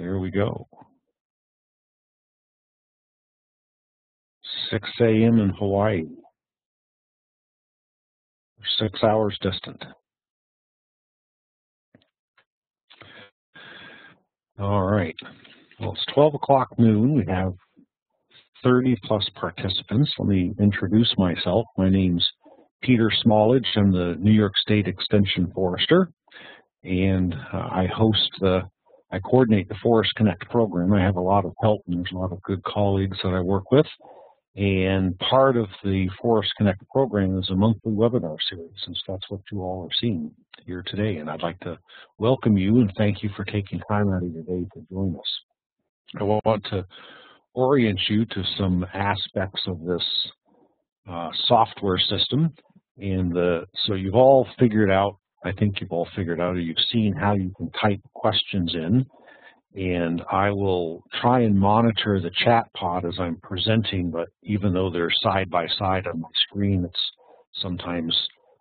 There we go. 6 a.m. in Hawaii. Six hours distant. All right. Well, it's 12 o'clock noon. We have 30 plus participants. Let me introduce myself. My name's Peter Smallidge. I'm the New York State Extension Forester, and uh, I host the, I coordinate the Forest Connect program. I have a lot of help, and there's a lot of good colleagues that I work with. And part of the Forest Connect program is a monthly webinar series, since that's what you all are seeing here today. And I'd like to welcome you and thank you for taking time out of your day to join us. I want to orient you to some aspects of this uh, software system. And the, so you've all figured out, I think you've all figured out, or you've seen how you can type questions in and I will try and monitor the chat pod as I'm presenting, but even though they're side by side on my screen, it's sometimes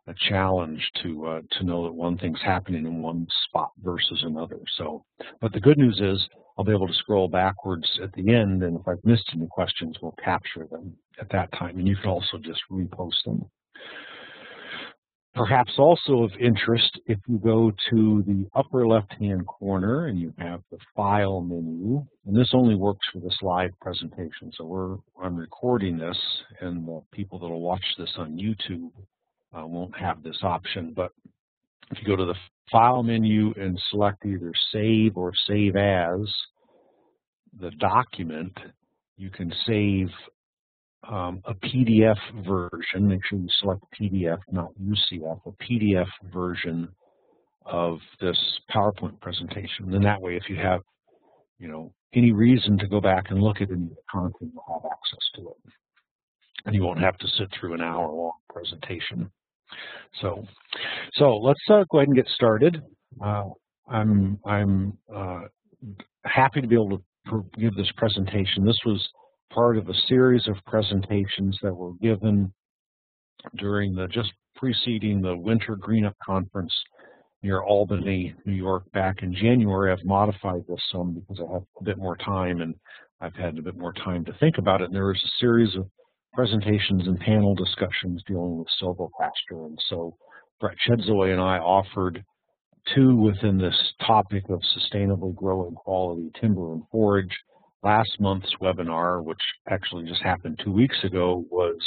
a challenge to uh, to know that one thing's happening in one spot versus another. So, but the good news is I'll be able to scroll backwards at the end, and if I've missed any questions, we'll capture them at that time, and you can also just repost them. Perhaps also of interest, if you go to the upper left-hand corner and you have the File menu, and this only works for this live presentation, so we're I'm recording this, and the people that will watch this on YouTube uh, won't have this option. But if you go to the File menu and select either Save or Save As, the document, you can save um, a PDF version, make sure you select PDF, not UCF, a PDF version of this PowerPoint presentation. And then that way, if you have, you know, any reason to go back and look at any of the content, you'll have access to it. And you won't have to sit through an hour long presentation. So, so let's uh, go ahead and get started. Uh, I'm, I'm uh, happy to be able to give this presentation. This was part of a series of presentations that were given during the just preceding the Winter Greenup Conference near Albany, New York back in January. I've modified this some because I have a bit more time and I've had a bit more time to think about it. And there was a series of presentations and panel discussions dealing with silvopasture. And so Brett Chedzoy and I offered two within this topic of sustainably growing quality timber and forage last month's webinar, which actually just happened two weeks ago, was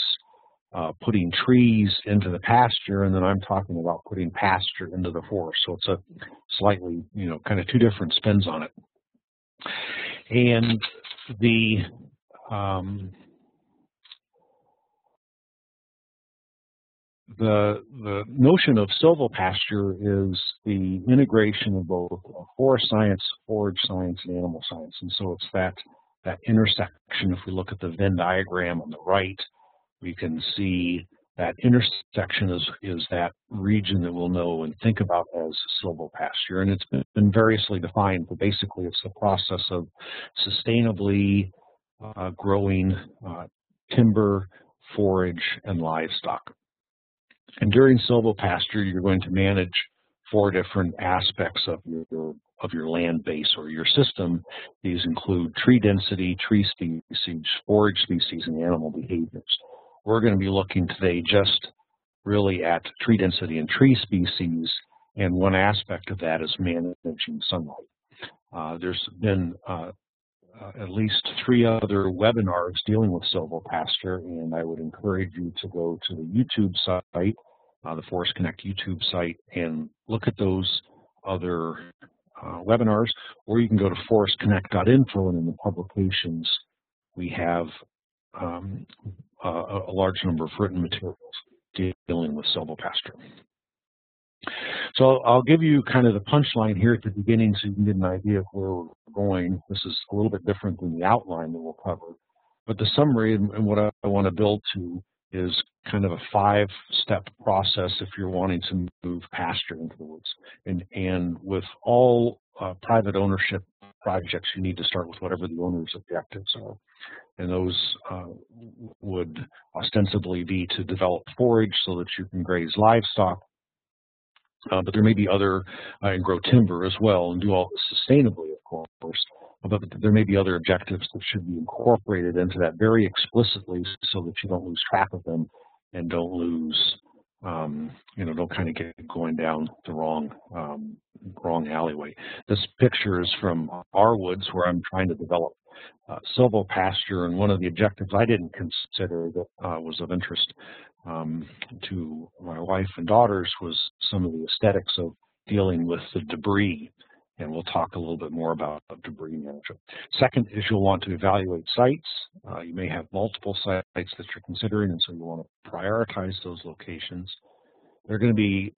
uh, putting trees into the pasture, and then I'm talking about putting pasture into the forest. So it's a slightly, you know, kind of two different spins on it. And the um, the the notion of silvopasture is the integration of both forest science, forage science, and animal science. And so it's that that intersection. If we look at the Venn diagram on the right, we can see that intersection is is that region that we'll know and think about as silvopasture. And it's been, been variously defined, but basically it's the process of sustainably uh, growing uh, timber, forage, and livestock. And during silvopasture, you're going to manage four different aspects of your of your land base or your system. These include tree density, tree species, forage species, and animal behaviors. We're going to be looking today just really at tree density and tree species, and one aspect of that is managing sunlight. Uh, there's been uh, at least three other webinars dealing with silvopasture, and I would encourage you to go to the YouTube site, uh, the Forest Connect YouTube site, and look at those other uh, webinars, or you can go to forestconnect.info, and in the publications, we have um, a, a large number of written materials dealing with silvopasture. So I'll give you kind of the punchline here at the beginning so you can get an idea of where we're going. This is a little bit different than the outline that we'll cover. But the summary and what I want to build to is kind of a five-step process if you're wanting to move pasture into the woods. And, and with all uh, private ownership projects, you need to start with whatever the owner's objectives are. And those uh, would ostensibly be to develop forage so that you can graze livestock Uh, but there may be other, uh, and grow timber as well and do all sustainably, of course. But there may be other objectives that should be incorporated into that very explicitly so that you don't lose track of them and don't lose, um, you know, don't kind of get going down the wrong, um, wrong alleyway. This picture is from our woods where I'm trying to develop uh, silvopasture, and one of the objectives I didn't consider that uh, was of interest um, to my wife and daughters was some of the aesthetics of dealing with the debris, and we'll talk a little bit more about debris management. Second is you'll want to evaluate sites. Uh, you may have multiple sites that you're considering, and so you want to prioritize those locations. There are going to be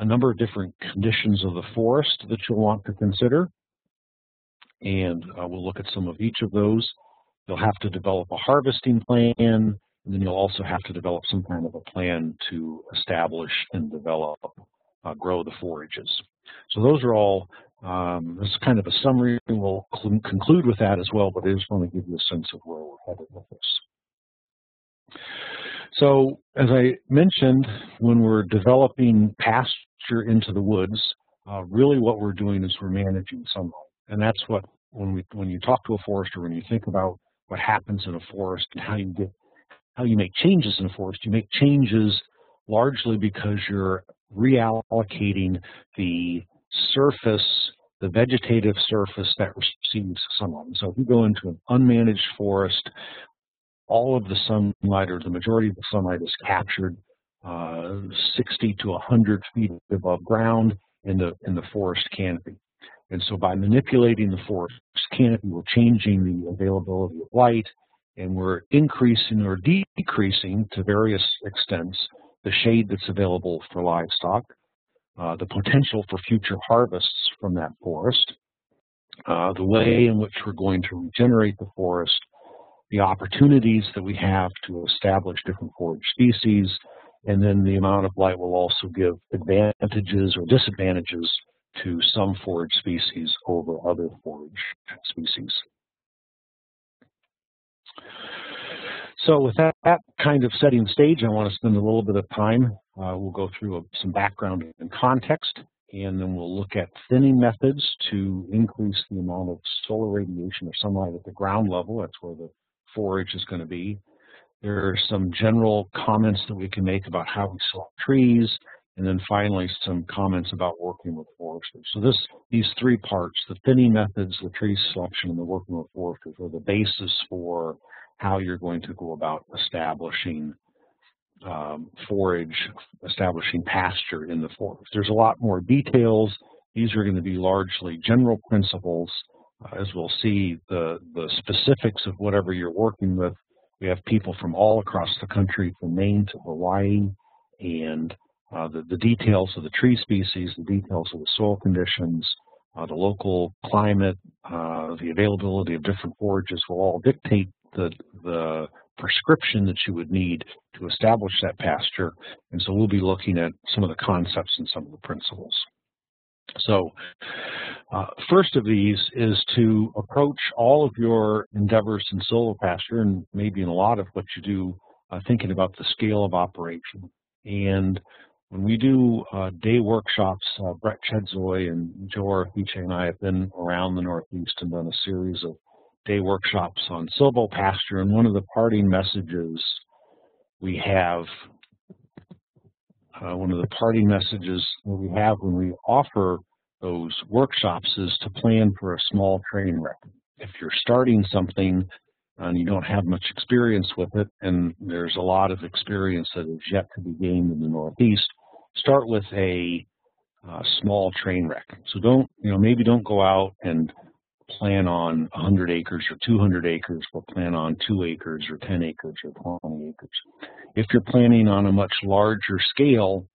a number of different conditions of the forest that you'll want to consider and uh, we'll look at some of each of those. You'll have to develop a harvesting plan, then you'll also have to develop some kind of a plan to establish and develop, uh, grow the forages. So those are all, um, this is kind of a summary, we'll conclude with that as well, but I just want to give you a sense of where we're headed with this. So as I mentioned, when we're developing pasture into the woods, uh, really what we're doing is we're managing sunlight. And that's what when we when you talk to a forester, when you think about what happens in a forest and how you get how you make changes in forest, you make changes largely because you're reallocating the surface, the vegetative surface that receives sunlight. So if you go into an unmanaged forest, all of the sunlight or the majority of the sunlight is captured uh, 60 to 100 feet above ground in the in the forest canopy. And so by manipulating the forest canopy, we're changing the availability of light, and we're increasing or decreasing to various extents the shade that's available for livestock, uh, the potential for future harvests from that forest, uh, the way in which we're going to regenerate the forest, the opportunities that we have to establish different forage species, and then the amount of light will also give advantages or disadvantages to some forage species over other forage species. So with that, that kind of setting stage, I want to spend a little bit of time. Uh, we'll go through a, some background and context, and then we'll look at thinning methods to increase the amount of solar radiation or sunlight at the ground level. That's where the forage is going to be. There are some general comments that we can make about how we select trees, and then finally some comments about working with foresters. So this, these three parts, the thinning methods, the tree selection, and the working with foresters are the basis for how you're going to go about establishing um, forage, establishing pasture in the forest. There's a lot more details. These are going to be largely general principles. Uh, as we'll see, the, the specifics of whatever you're working with, we have people from all across the country, from Maine to Hawaii, and uh, the, the, details of the tree species, the details of the soil conditions, uh, the local climate, uh, the availability of different forages will all dictate the, the prescription that you would need to establish that pasture. And so we'll be looking at some of the concepts and some of the principles. So uh, first of these is to approach all of your endeavors in silvopasture and maybe in a lot of what you do uh, thinking about the scale of operation. And when we do uh, day workshops, uh, Brett Chedzoy and Joe Orefice and I have been around the Northeast and done a series of day workshops on silvopasture, and one of the parting messages we have, uh, one of the parting messages we have when we offer those workshops is to plan for a small train wreck. If you're starting something and you don't have much experience with it, and there's a lot of experience that is yet to be gained in the Northeast, start with a uh, small train wreck. So don't, you know, maybe don't go out and plan on 100 acres or 200 acres, but plan on 2 acres or 10 acres or 20 acres. If you're planning on a much larger scale,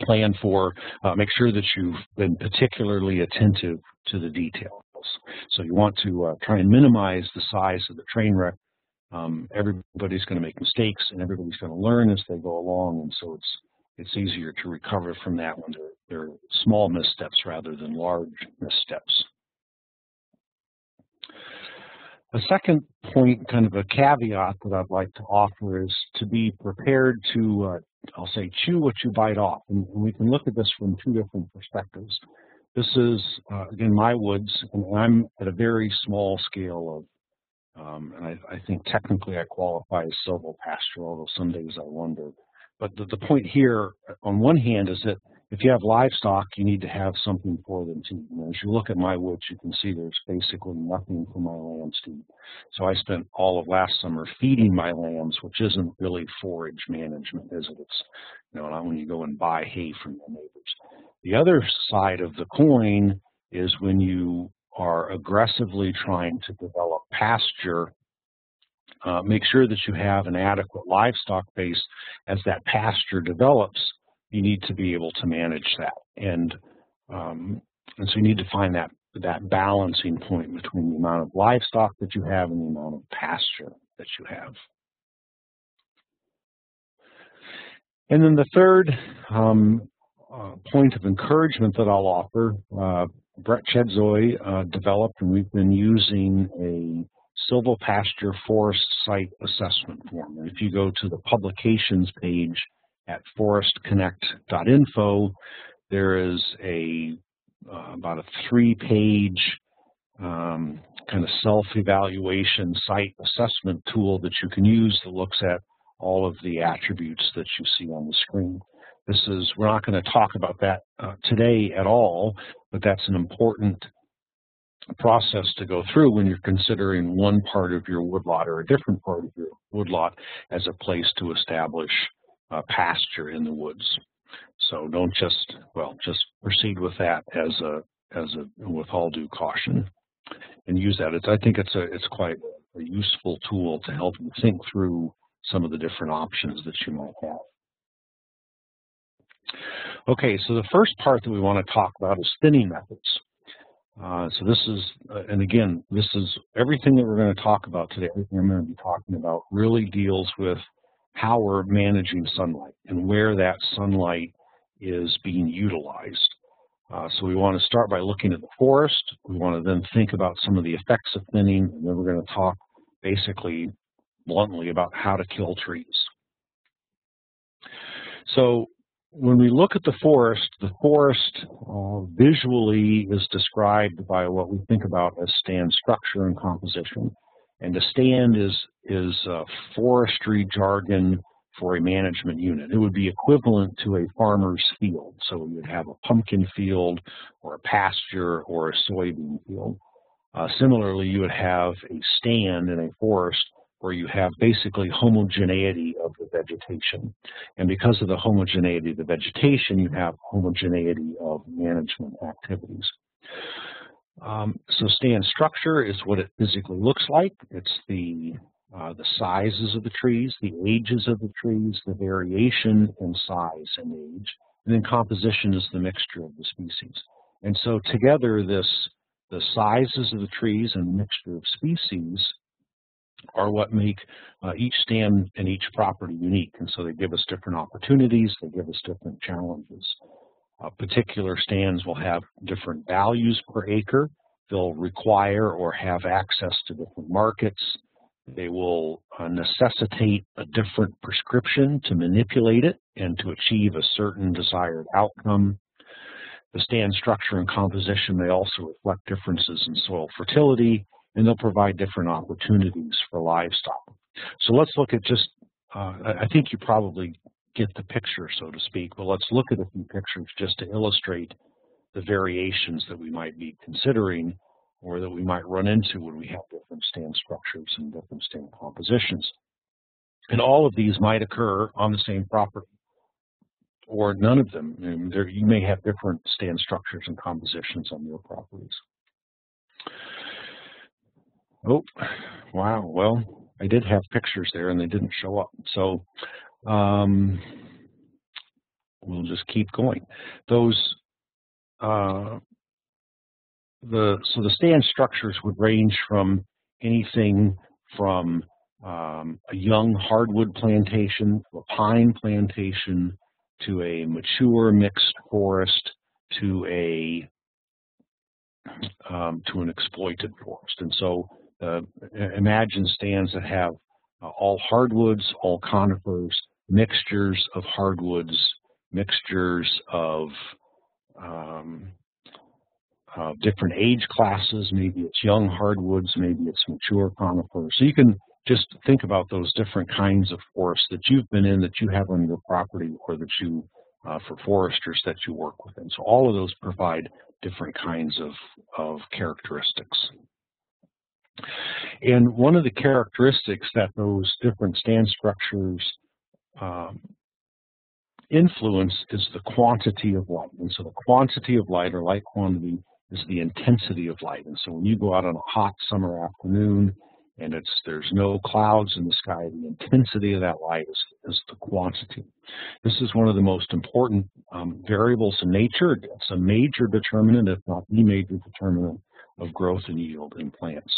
plan for, uh, make sure that you've been particularly attentive to the details. So you want to uh, try and minimize the size of the train wreck. Um, everybody's going to make mistakes and everybody's going to learn as they go along, and so it's it's easier to recover from that when they're, they're small missteps rather than large missteps. A second point, kind of a caveat that I'd like to offer is to be prepared to, uh, I'll say, chew what you bite off. And, and, we can look at this from two different perspectives. This is, uh, again, my woods, and I'm at a very small scale of, um, and I, I, think technically I qualify as silvopasture, although some days I wonder. But the, the point here, on one hand, is that if you have livestock, you need to have something for them to eat. And as you look at my woods, you can see there's basically nothing for my lambs to eat. So I spent all of last summer feeding my lambs, which isn't really forage management, is it? It's, you know, not when you go and buy hay from your neighbors. The other side of the coin is when you are aggressively trying to develop pasture uh, make sure that you have an adequate livestock base as that pasture develops you need to be able to manage that. And, um, and so you need to find that, that balancing point between the amount of livestock that you have and the amount of pasture that you have. And then the third um, uh, point of encouragement that I'll offer, uh, Brett Chedzoy uh, developed, and we've been using a silvopasture forest site assessment form. If you go to the publications page at forestconnect.info, there is a uh, about a three-page um, kind of self-evaluation site assessment tool that you can use that looks at all of the attributes that you see on the screen. This is, we're not going to talk about that uh, today at all, but that's an important process to go through when you're considering one part of your woodlot or a different part of your woodlot as a place to establish pasture in the woods. So don't just, well, just proceed with that as a, as a, with all due caution and use that. It's, I think it's a, it's quite a useful tool to help you think through some of the different options that you might have. Okay, so the first part that we want to talk about is thinning methods. Uh, so this is, uh, and again, this is everything that we're going to talk about today, everything I'm going to be talking about really deals with how we're managing sunlight and where that sunlight is being utilized. Uh, so we want to start by looking at the forest. We want to then think about some of the effects of thinning, and then we're going to talk basically bluntly about how to kill trees. So when we look at the forest, the forest uh, visually is described by what we think about as stand structure and composition. And a stand is, is forestry jargon for a management unit. It would be equivalent to a farmer's field. So you'd have a pumpkin field or a pasture or a soybean field. Uh, similarly, you would have a stand in a forest where you have basically homogeneity of the vegetation. And because of the homogeneity of the vegetation, you have homogeneity of management activities. Um, so stand structure is what it physically looks like. It's the uh, the sizes of the trees, the ages of the trees, the variation in size and age, and then composition is the mixture of the species. And so together this the sizes of the trees and mixture of species are what make uh, each stand and each property unique. And so they give us different opportunities, they give us different challenges. Uh, particular stands will have different values per acre. They'll require or have access to different markets. They will uh, necessitate a different prescription to manipulate it and to achieve a certain desired outcome. The stand structure and composition may also reflect differences in soil fertility, and they'll provide different opportunities for livestock. So let's look at just, uh, I think you probably get the picture, so to speak. But let's look at a few pictures just to illustrate the variations that we might be considering or that we might run into when we have different stand structures and different stand compositions. And all of these might occur on the same property or none of them. there, you may have different stand structures and compositions on your properties. Oh, wow. Well, I did have pictures there and they didn't show up. So um, we'll just keep going. Those uh, the so the stand structures would range from anything from um, a young hardwood plantation to a pine plantation to a mature mixed forest to a um, to an exploited forest. And so uh, imagine stands that have uh, all hardwoods, all conifers, mixtures of hardwoods, mixtures of um, uh, different age classes. Maybe it's young hardwoods, maybe it's mature conifers. So you can just think about those different kinds of forests that you've been in, that you have on your property, or that you, uh, for foresters that you work with. And so all of those provide different kinds of, of characteristics. And one of the characteristics that those different stand structures um, influence is the quantity of light. And so the quantity of light or light quantity is the intensity of light. And so when you go out on a hot summer afternoon and it's there's no clouds in the sky, the intensity of that light is, is the quantity. This is one of the most important um, variables in nature. It's a major determinant, if not the major determinant, of growth and yield in plants.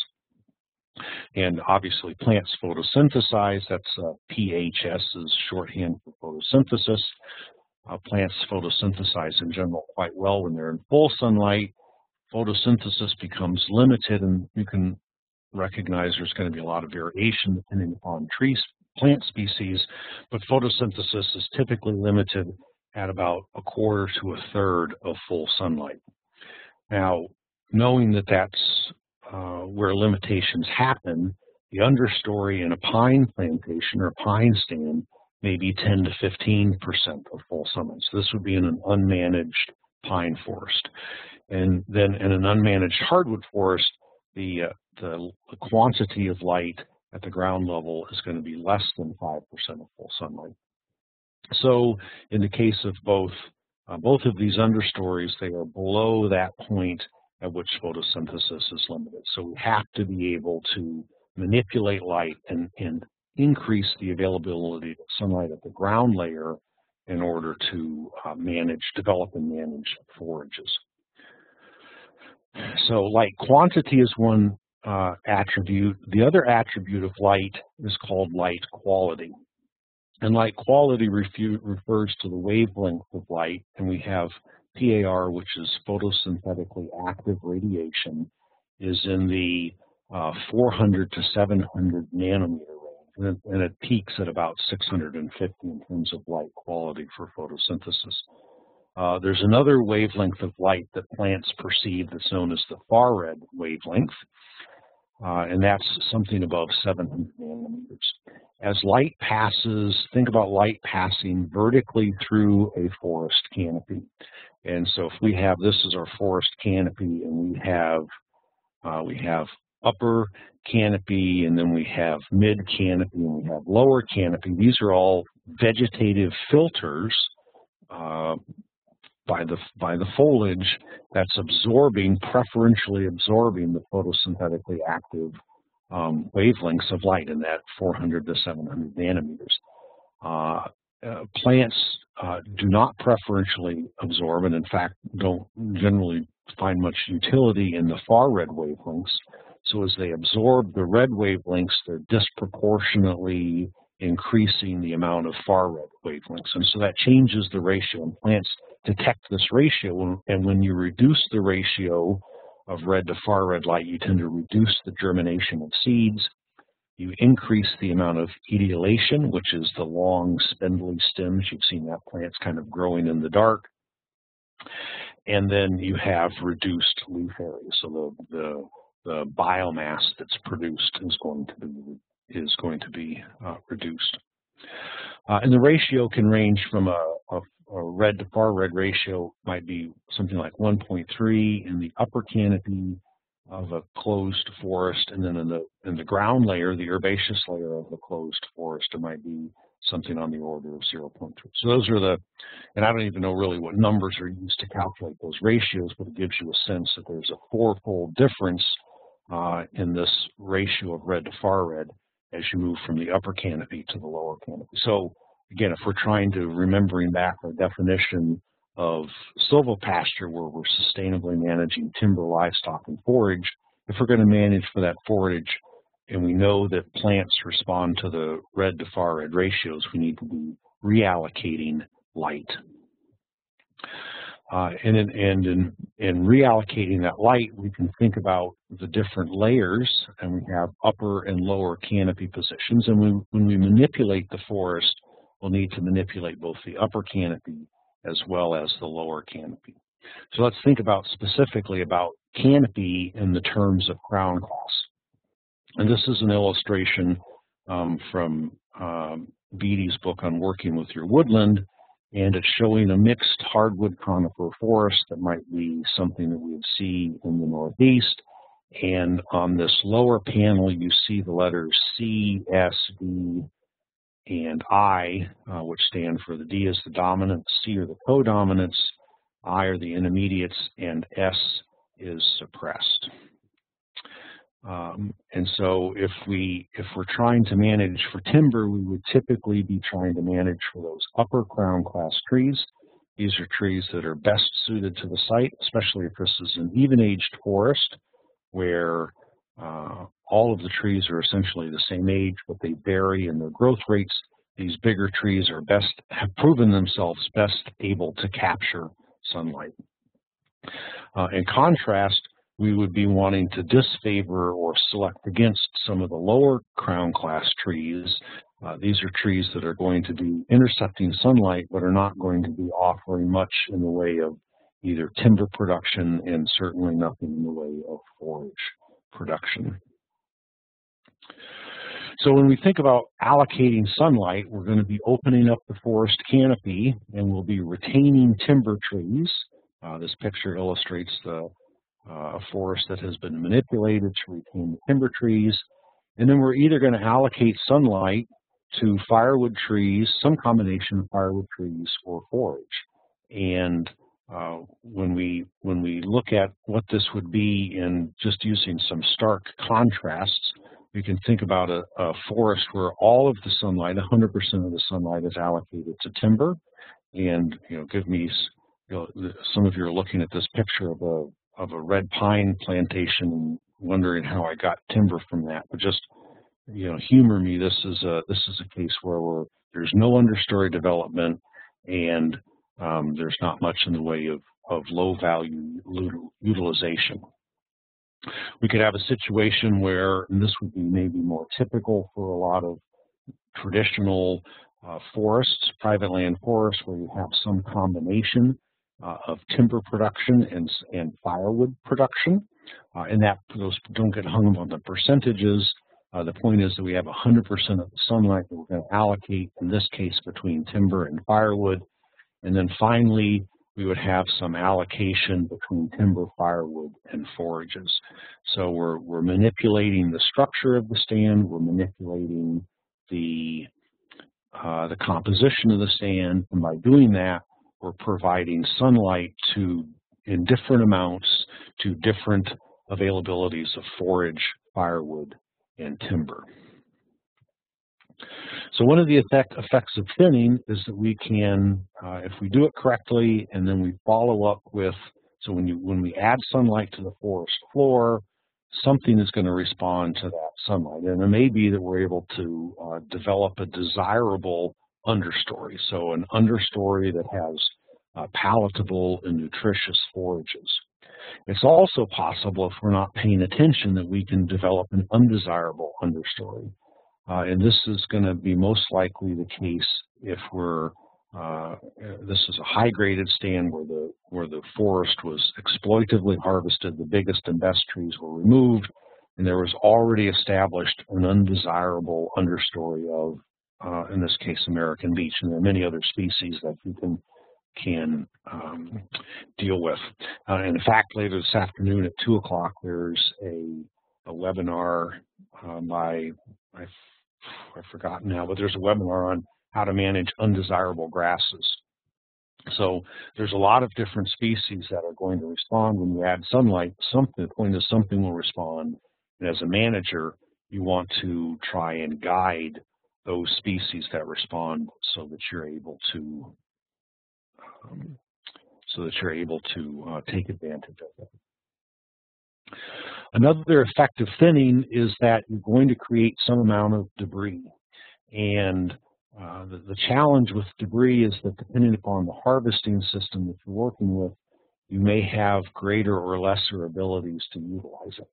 And obviously plants photosynthesize, that's uh, PHS is shorthand for photosynthesis. Uh, plants photosynthesize in general quite well when they're in full sunlight. Photosynthesis becomes limited and you can recognize there's going to be a lot of variation depending upon tree plant species, but photosynthesis is typically limited at about a quarter to a third of full sunlight. Now, knowing that that's uh, where limitations happen, the understory in a pine plantation or pine stand may be 10 to 15 percent of full summit. So this would be in an unmanaged pine forest. And then in an unmanaged hardwood forest, the, uh, the, the quantity of light at the ground level is going to be less than 5% of full sunlight. So in the case of both uh, both of these understories, they are below that point at which photosynthesis is limited. So we have to be able to manipulate light and, and increase the availability of sunlight at the ground layer in order to uh, manage, develop and manage forages. So light quantity is one uh, attribute. The other attribute of light is called light quality. And light quality refers to the wavelength of light, and we have PAR, which is photosynthetically active radiation, is in the uh, 400 to 700 nanometer range, and it, and it, peaks at about 650 in terms of light quality for photosynthesis. Uh, there's another wavelength of light that plants perceive that's known as the far red wavelength, uh, and that's something above 700 nanometers. As light passes, think about light passing vertically through a forest canopy. And so if we have, this is our forest canopy, and we have, uh, we have upper canopy, and then we have mid canopy, and we have lower canopy. These are all vegetative filters uh, by the by the foliage that's absorbing, preferentially absorbing the photosynthetically active um, wavelengths of light in that 400 to 700 nanometers. Uh, uh, plants uh, do not preferentially absorb and in fact don't generally find much utility in the far red wavelengths. So as they absorb the red wavelengths, they're disproportionately increasing the amount of far red wavelengths. And so that changes the ratio and plants detect this ratio and when you reduce the ratio of red to far red light, you tend to reduce the germination of seeds you increase the amount of etiolation, which is the long spindly stems. You've seen that plant's kind of growing in the dark. And then you have reduced leaf area. So the, the, the biomass that's produced is going to be, is going to be uh, reduced. Uh, and the ratio can range from a, a, a, red to far red ratio might be something like 1.3 in the upper canopy of a closed forest, and then in the in the ground layer, the herbaceous layer of the closed forest, it might be something on the order of 0.3. So those are the, and I don't even know really what numbers are used to calculate those ratios, but it gives you a sense that there's a fourfold difference uh, in this ratio of red to far red as you move from the upper canopy to the lower canopy. So again, if we're trying to remembering back our definition of silvopasture where we're sustainably managing timber, livestock, and forage, if we're going to manage for that forage and we know that plants respond to the red to far red ratios, we need to be reallocating light. Uh, and in, and in, in reallocating that light, we can think about the different layers, and we have upper and lower canopy positions. And when we manipulate the forest, we'll need to manipulate both the upper canopy as well as the lower canopy. So let's think about specifically about canopy in the terms of crown class. And this is an illustration um, from um, Beattie's book on working with your woodland, and it's showing a mixed hardwood conifer forest that might be something that we would see in the Northeast. And on this lower panel, you see the letters C, S, D, and I, uh, which stand for the D is the dominant, C are the codominants, I are the intermediates, and S is suppressed. Um, and so if we if we're trying to manage for timber, we would typically be trying to manage for those upper crown class trees. These are trees that are best suited to the site, especially if this is an even-aged forest where uh, all of the trees are essentially the same age, but they vary in their growth rates. These bigger trees are best have proven themselves best able to capture sunlight. Uh, in contrast, we would be wanting to disfavor or select against some of the lower crown class trees. Uh, these are trees that are going to be intercepting sunlight but are not going to be offering much in the way of either timber production and certainly nothing in the way of forage production. So when we think about allocating sunlight, we're going to be opening up the forest canopy and we'll be retaining timber trees. Uh, this picture illustrates the uh, a forest that has been manipulated to retain the timber trees. And then we're either going to allocate sunlight to firewood trees, some combination of firewood trees or forage. And uh, when we when we look at what this would be in just using some stark contrasts, we can think about a, a forest where all of the sunlight, 100% of the sunlight is allocated to timber. And, you know, give me, you know, some of you are looking at this picture of a of a red pine plantation wondering how I got timber from that. But just you know, humor me. This is a this is a case where we're, there's no understory development and um, there's not much in the way of of low value utilization. We could have a situation where, and this would be maybe more typical for a lot of traditional uh, forests, private land forests, where you have some combination uh, of timber production and, and firewood production. Uh, and that those don't get hung up on the percentages. Uh, the point is that we have 100% of the sunlight that we're going to allocate, in this case, between timber and firewood. And then finally, we would have some allocation between timber, firewood, and forages. So we're, we're manipulating the structure of the stand, we're manipulating the, uh, the composition of the stand, and by doing that, we're providing sunlight to in different amounts to different availabilities of forage, firewood, and timber. So one of the effect, effects of thinning is that we can, uh, if we do it correctly, and then we follow up with, so when you when we add sunlight to the forest floor, something is going to respond to that sunlight, and it may be that we're able to uh, develop a desirable understory. So an understory that has uh, palatable and nutritious forages. It's also possible, if we're not paying attention, that we can develop an undesirable understory. Uh, and this is going to be most likely the case if we're uh, this is a high-graded stand where the where the forest was exploitively harvested, the biggest and best trees were removed, and there was already established an undesirable understory of uh, in this case, American beech, and there are many other species that you can can um, deal with. Uh, in fact, later this afternoon at 2 o'clock, there's a, a webinar uh, by, I've, I've forgotten now, but there's a webinar on how to manage undesirable grasses. So there's a lot of different species that are going to respond when you add sunlight. Something, point is something will respond. And as a manager, you want to try and guide those species that respond so that you're able to um, so that you're able to uh, take advantage of it. Another effect of thinning is that you're going to create some amount of debris. And uh, the, the, challenge with debris is that depending upon the harvesting system that you're working with, you may have greater or lesser abilities to utilize it.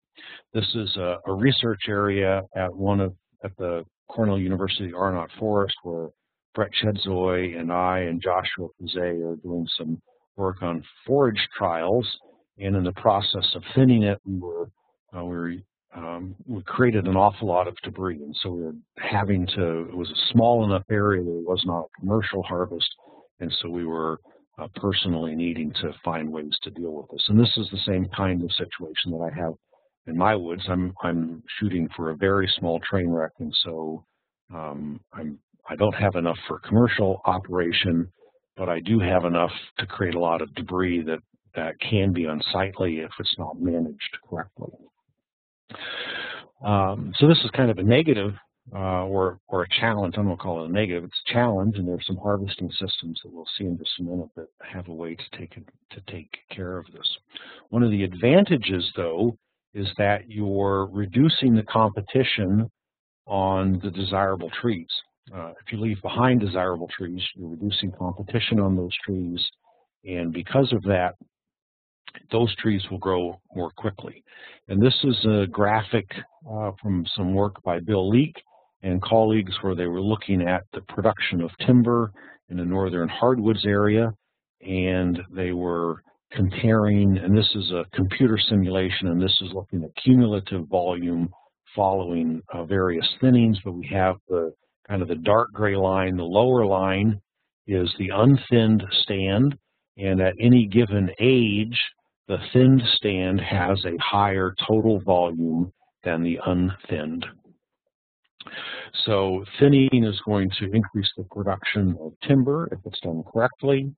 This is a, a research area at one of at the Cornell University Arnot Forest where Brett Chedzoy and I and Joshua Puzet are doing some work on forage trials. And in the process of thinning it, we were uh, we were um, we created an awful lot of debris, and so we were having to. It was a small enough area that it was not a commercial harvest, and so we were uh, personally needing to find ways to deal with this. And this is the same kind of situation that I have in my woods. I'm I'm shooting for a very small train wreck, and so um, I'm I don't have enough for commercial operation, but I do have enough to create a lot of debris that that can be unsightly if it's not managed correctly. Um, so this is kind of a negative uh, or, or a challenge. I'm going to call it a negative. It's a challenge, and there's some harvesting systems that we'll see in just a minute that have a way to take, to take care of this. One of the advantages, though, is that you're reducing the competition on the desirable trees. Uh, if you leave behind desirable trees, you're reducing competition on those trees, and because of that, those trees will grow more quickly. And this is a graphic uh, from some work by Bill Leak and colleagues where they were looking at the production of timber in the northern hardwoods area, and they were comparing, and this is a computer simulation, and this is looking at cumulative volume following uh, various thinnings, but we have the kind of the dark gray line. The lower line is the unthinned stand, and at any given age, the thinned stand has a higher total volume than the unthinned. So thinning is going to increase the production of timber if it's done correctly.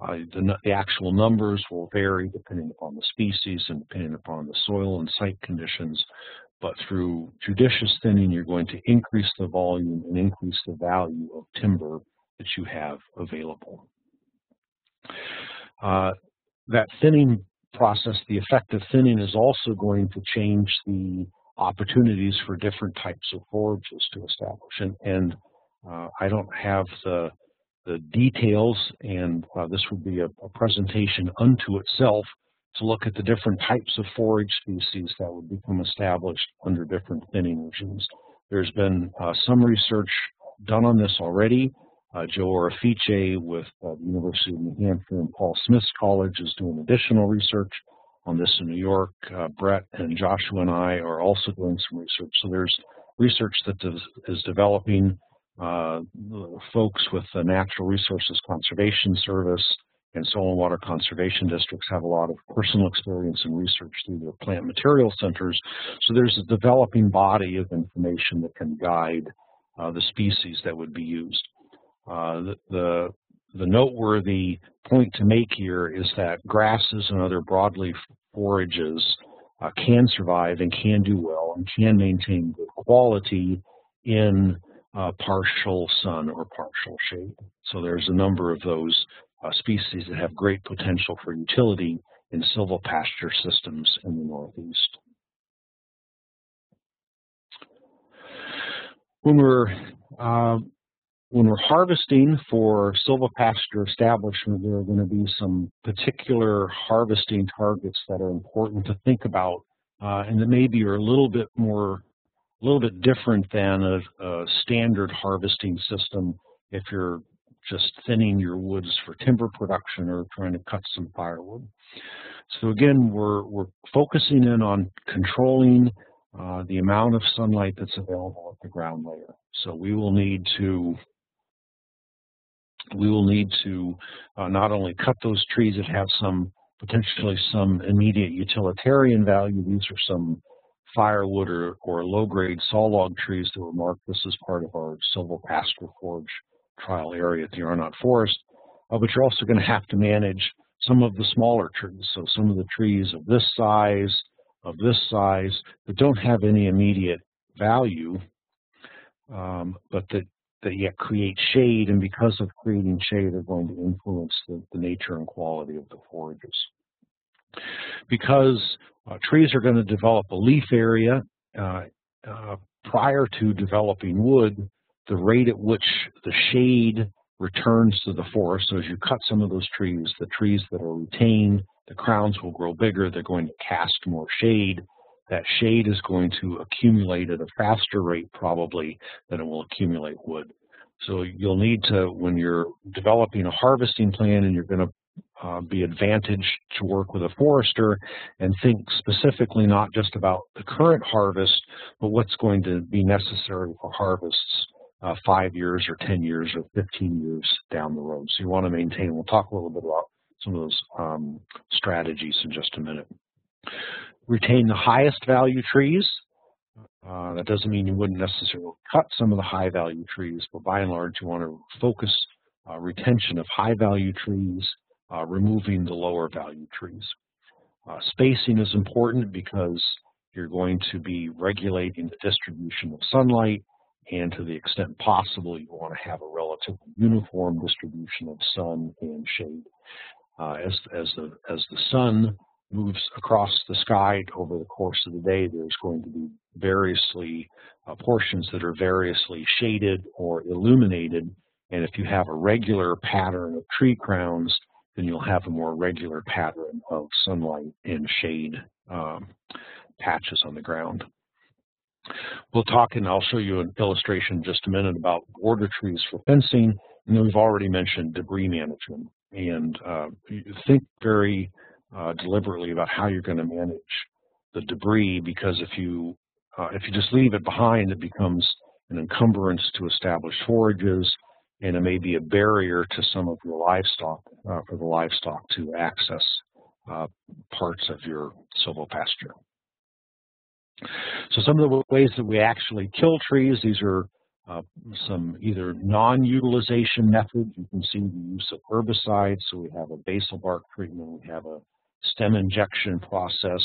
Uh, the, the, actual numbers will vary depending upon the species and depending upon the soil and site conditions, but through judicious thinning, you're going to increase the volume and increase the value of timber that you have available. Uh, that thinning process, the effect of thinning is also going to change the opportunities for different types of forages to establish. And, and uh, I don't have the, the details, and uh, this would be a, a, presentation unto itself to look at the different types of forage species that would become established under different thinning regimes. There's been uh, some research done on this already. Uh, Joe Orefice with uh, the University of New Hampshire and Paul Smith's college is doing additional research on this in New York. Uh, Brett and Joshua and I are also doing some research. So there's research that is developing. Uh, folks with the Natural Resources Conservation Service and soil and water conservation districts have a lot of personal experience and research through their plant material centers. So there's a developing body of information that can guide uh, the species that would be used. Uh, the, the, the noteworthy point to make here is that grasses and other broadleaf forages uh, can survive and can do well and can maintain good quality in uh, partial sun or partial shade. So there's a number of those uh, species that have great potential for utility in silvopasture systems in the Northeast. When we're uh, when we're harvesting for silvopasture establishment, there are going to be some particular harvesting targets that are important to think about, uh, and that maybe are a little bit more, a little bit different than a, a standard harvesting system if you're just thinning your woods for timber production or trying to cut some firewood. So again, we're, we're focusing in on controlling uh, the amount of sunlight that's available at the ground layer. So we will need to we will need to uh, not only cut those trees that have some potentially some immediate utilitarian value. These are some firewood or, or low-grade sawlog trees that were marked. This is part of our silvopasture forage trial area at the Arnot Forest. Uh, but you're also going to have to manage some of the smaller trees. So some of the trees of this size, of this size, that don't have any immediate value, um, but that that yet create shade, and because of creating shade, are going to influence the, the nature and quality of the forages. Because uh, trees are going to develop a leaf area uh, uh, prior to developing wood, the rate at which the shade returns to the forest. So as you cut some of those trees, the trees that are retained, the crowns will grow bigger. They're going to cast more shade. That shade is going to accumulate at a faster rate probably than it will accumulate wood. So you'll need to, when you're developing a harvesting plan and you're going to uh, be advantaged to work with a forester and think specifically not just about the current harvest, but what's going to be necessary for harvests uh, five years or 10 years or 15 years down the road. So you want to maintain, we'll talk a little bit about some of those um, strategies in just a minute. Retain the highest value trees. Uh, that doesn't mean you wouldn't necessarily cut some of the high value trees, but by and large you want to focus uh, retention of high value trees, uh, removing the lower value trees. Uh, spacing is important because you're going to be regulating the distribution of sunlight and to the extent possible you want to have a relatively uniform distribution of sun and shade. Uh, as, as, the, as the sun moves across the sky over the course of the day, there's going to be variously uh, portions that are variously shaded or illuminated. And if you have a regular pattern of tree crowns, then you'll have a more regular pattern of sunlight and shade um, patches on the ground. We'll talk and I'll show you an illustration in just a minute about border trees for fencing. And then we've already mentioned debris management. And uh, think very uh, deliberately about how you're going to manage the debris because if you uh, if you just leave it behind, it becomes an encumbrance to established forages, and it may be a barrier to some of your livestock uh, for the livestock to access uh, parts of your silvopasture. So some of the ways that we actually kill trees, these are uh, some either non-utilization methods. You can see the use of herbicides. So we have a basal bark treatment, we have a stem injection process,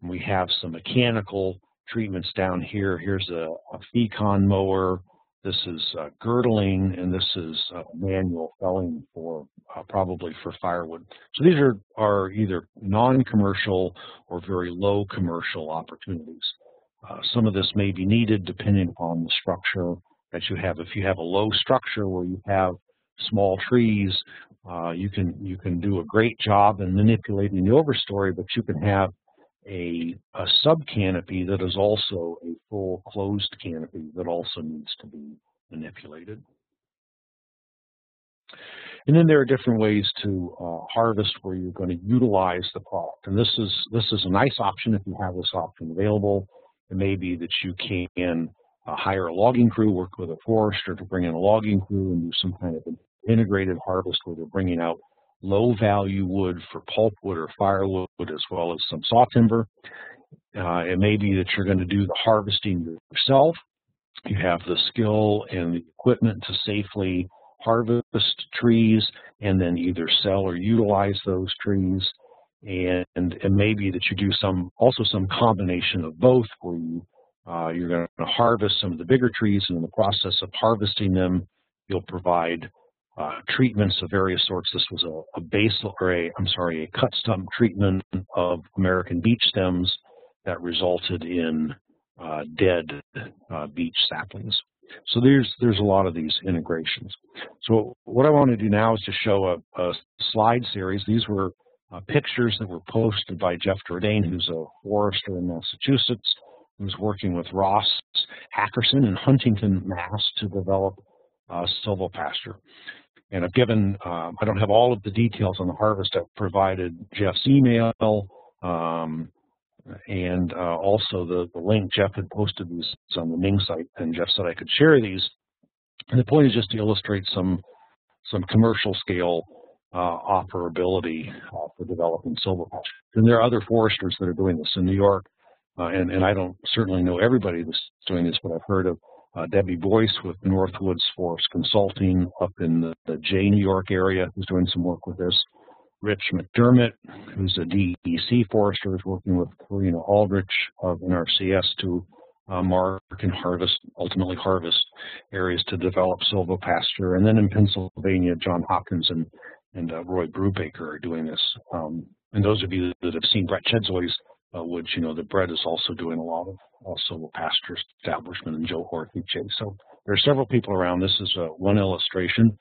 and we have some mechanical treatments down here. Here's a, a Fecon mower. This is uh, girdling, and this is uh, manual felling for uh, probably for firewood. So these are, are either non-commercial or very low commercial opportunities. Uh, some of this may be needed depending upon the structure that you have. If you have a low structure where you have small trees, uh, you can you can do a great job in manipulating the overstory, but you can have a, a subcanopy that is also a full closed canopy that also needs to be manipulated. And then there are different ways to uh, harvest where you're going to utilize the product. And this is this is a nice option if you have this option available. It may be that you can uh, hire a logging crew, work with a forester to bring in a logging crew and do some kind of an integrated harvest where they're bringing out low value wood for pulpwood or firewood as well as some saw timber. Uh, it may be that you're going to do the harvesting yourself. You have the skill and the equipment to safely harvest trees and then either sell or utilize those trees. And, it may be that you do some also some combination of both where you uh, you're going to harvest some of the bigger trees and in the process of harvesting them you'll provide uh, treatments of various sorts. This was a, a basal, or a, I'm sorry, a cut stump treatment of American beech stems that resulted in uh, dead uh, beech saplings. So there's there's a lot of these integrations. So what I want to do now is to show a, a slide series. These were uh, pictures that were posted by Jeff Jourdain, who's a forester in Massachusetts, who's working with Ross Hackerson in Huntington, Mass, to develop uh, silvopasture. And I've given, um, I don't have all of the details on the harvest. I've provided Jeff's email um, and uh, also the, the link. Jeff had posted these on the Ning site, and Jeff said I could share these. And the point is just to illustrate some some commercial scale uh, operability uh, for developing silvopasture. And there are other foresters that are doing this in New York, uh, and, and I don't certainly know everybody that's doing this, but I've heard of uh, Debbie Boyce with Northwoods Forest Consulting up in the, the Jay, New York area, who's doing some work with this. Rich McDermott, who's a DEC forester, is working with Karina Aldrich of NRCS to uh, mark and harvest, ultimately harvest areas to develop silvopasture. And then in Pennsylvania, John Hopkins and, and uh, Roy Brubaker are doing this. Um, and those of you that have seen Brett Chedzoy's uh, which, you know, the bread is also doing a lot of also a pasture establishment and Joe Orefice. So there are several people around. This is uh, one illustration.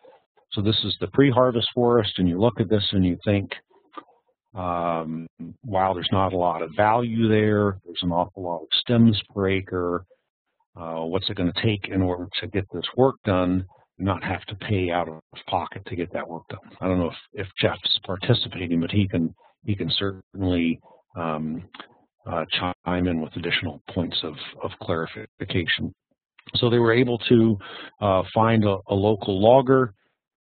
So this is the pre-harvest forest, and you look at this and you think, um, wow, there's not a lot of value there. There's an awful lot of stems per acre. Uh, what's it going to take in order to get this work done? Not have to pay out of pocket to get that work done. I don't know if, if Jeff's participating, but he can he can certainly um, uh, chime in with additional points of, of clarification. So they were able to uh, find a, a, local logger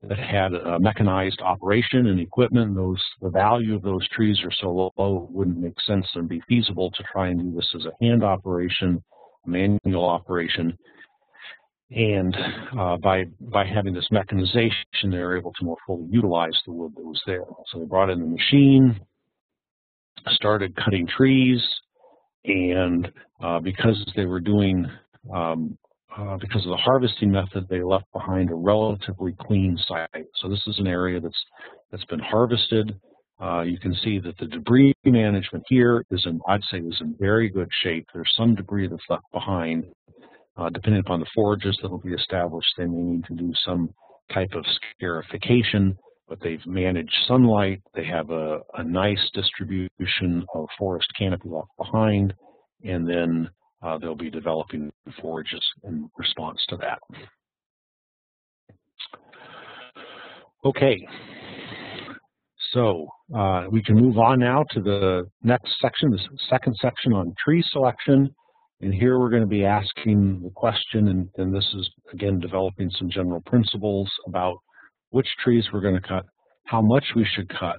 that had a mechanized operation and equipment. Those the value of those trees are so low, it wouldn't make sense and be feasible to try and do this as a hand operation, manual operation. And uh, by by having this mechanization, they were able to more fully utilize the wood that was there. So they brought in the machine, started cutting trees, and uh, because they were doing um, uh, because of the harvesting method, they left behind a relatively clean site. So this is an area that's that's been harvested. Uh, you can see that the debris management here is in, I'd say, is in very good shape. There's some debris that's left behind. Uh, depending upon the forages that will be established, they may need to do some type of scarification, but they've managed sunlight. They have a, a nice distribution of forest canopy left behind, and then uh, they'll be developing forages in response to that. Okay, so uh, we can move on now to the next section, the second section on tree selection. And here we're going to be asking the question, and, and this is, again, developing some general principles about which trees we're going to cut, how much we should cut,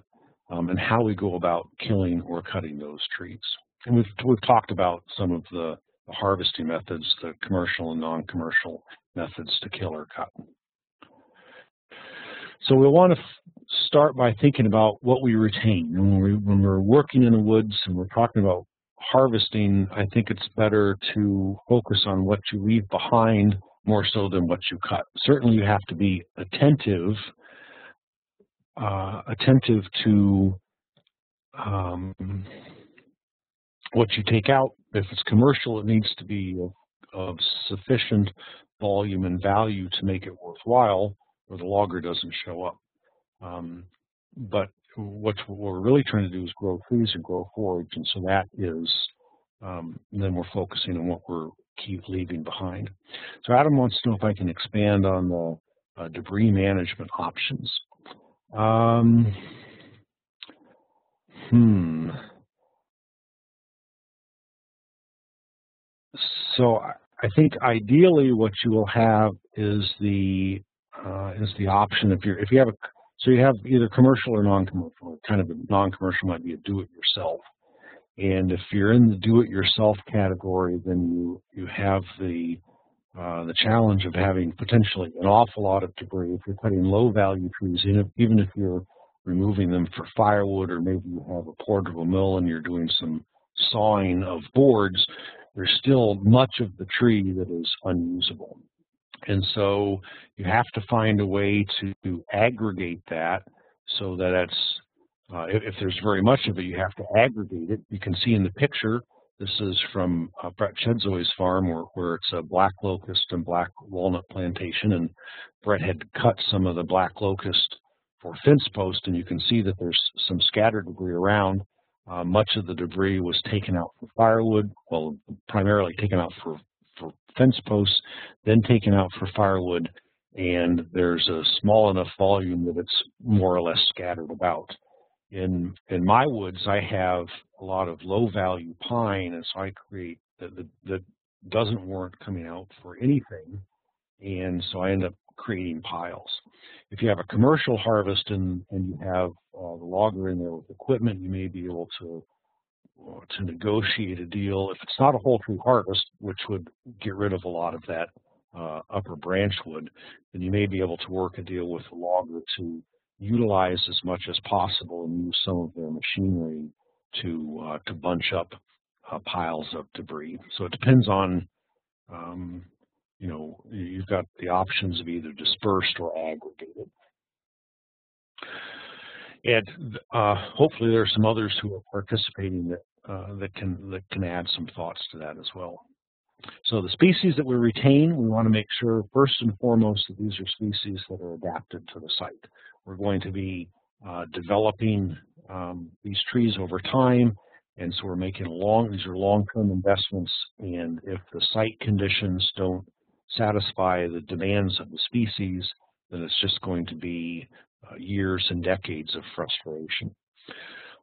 um, and how we go about killing or cutting those trees. And we've, we've talked about some of the the harvesting methods, the commercial and non-commercial methods to kill or cut. So we'll want to start by thinking about what we retain. And when, we, when we're working in the woods and we're talking about harvesting, I think it's better to focus on what you leave behind more so than what you cut. Certainly you have to be attentive, uh, attentive to um, what you take out if it's commercial, it needs to be of, of sufficient volume and value to make it worthwhile, or the logger doesn't show up. Um, but what we're really trying to do is grow trees and grow forage, and so that is, um, then we're focusing on what we're keep leaving behind. So Adam wants to know if I can expand on the uh, debris management options. Um, hmm. So I think ideally what you will have is the uh, is the option if you if you have a so you have either commercial or non-commercial. Kind of non-commercial might be a do-it-yourself, and if you're in the do-it-yourself category, then you you have the uh, the challenge of having potentially an awful lot of debris. If you're cutting low-value trees, even if, even if you're removing them for firewood, or maybe you have a portable mill and you're doing some sawing of boards, there's still much of the tree that is unusable. And so you have to find a way to aggregate that so that it's, uh, if, if, there's very much of it, you have to aggregate it. You can see in the picture, this is from uh, Brett Chedzoy's farm where, where it's a black locust and black walnut plantation. And Brett had cut some of the black locust for fence post, and you can see that there's some scattered debris around. Uh, much of the debris was taken out for firewood, well, primarily taken out for, for fence posts, then taken out for firewood, and there's a small enough volume that it's more or less scattered about. In, in my woods, I have a lot of low value pine, and so I create that, that, that doesn't warrant coming out for anything, and so I end up creating piles. If you have a commercial harvest and, and you have uh, the logger in there with equipment, you may be able to uh, to negotiate a deal. If it's not a whole tree harvest, which would get rid of a lot of that uh, upper branch wood, then you may be able to work a deal with the logger to utilize as much as possible and use some of their machinery to uh, to bunch up uh, piles of debris. So it depends on um, you know, you've got the options of either dispersed or aggregated. And uh, hopefully there are some others who are participating that uh, that can that can add some thoughts to that as well. so the species that we retain, we want to make sure first and foremost that these are species that are adapted to the site. We're going to be uh, developing um, these trees over time, and so we're making long, these are long-term investments, and if the site conditions don't satisfy the demands of the species, then it's just going to be uh, years and decades of frustration.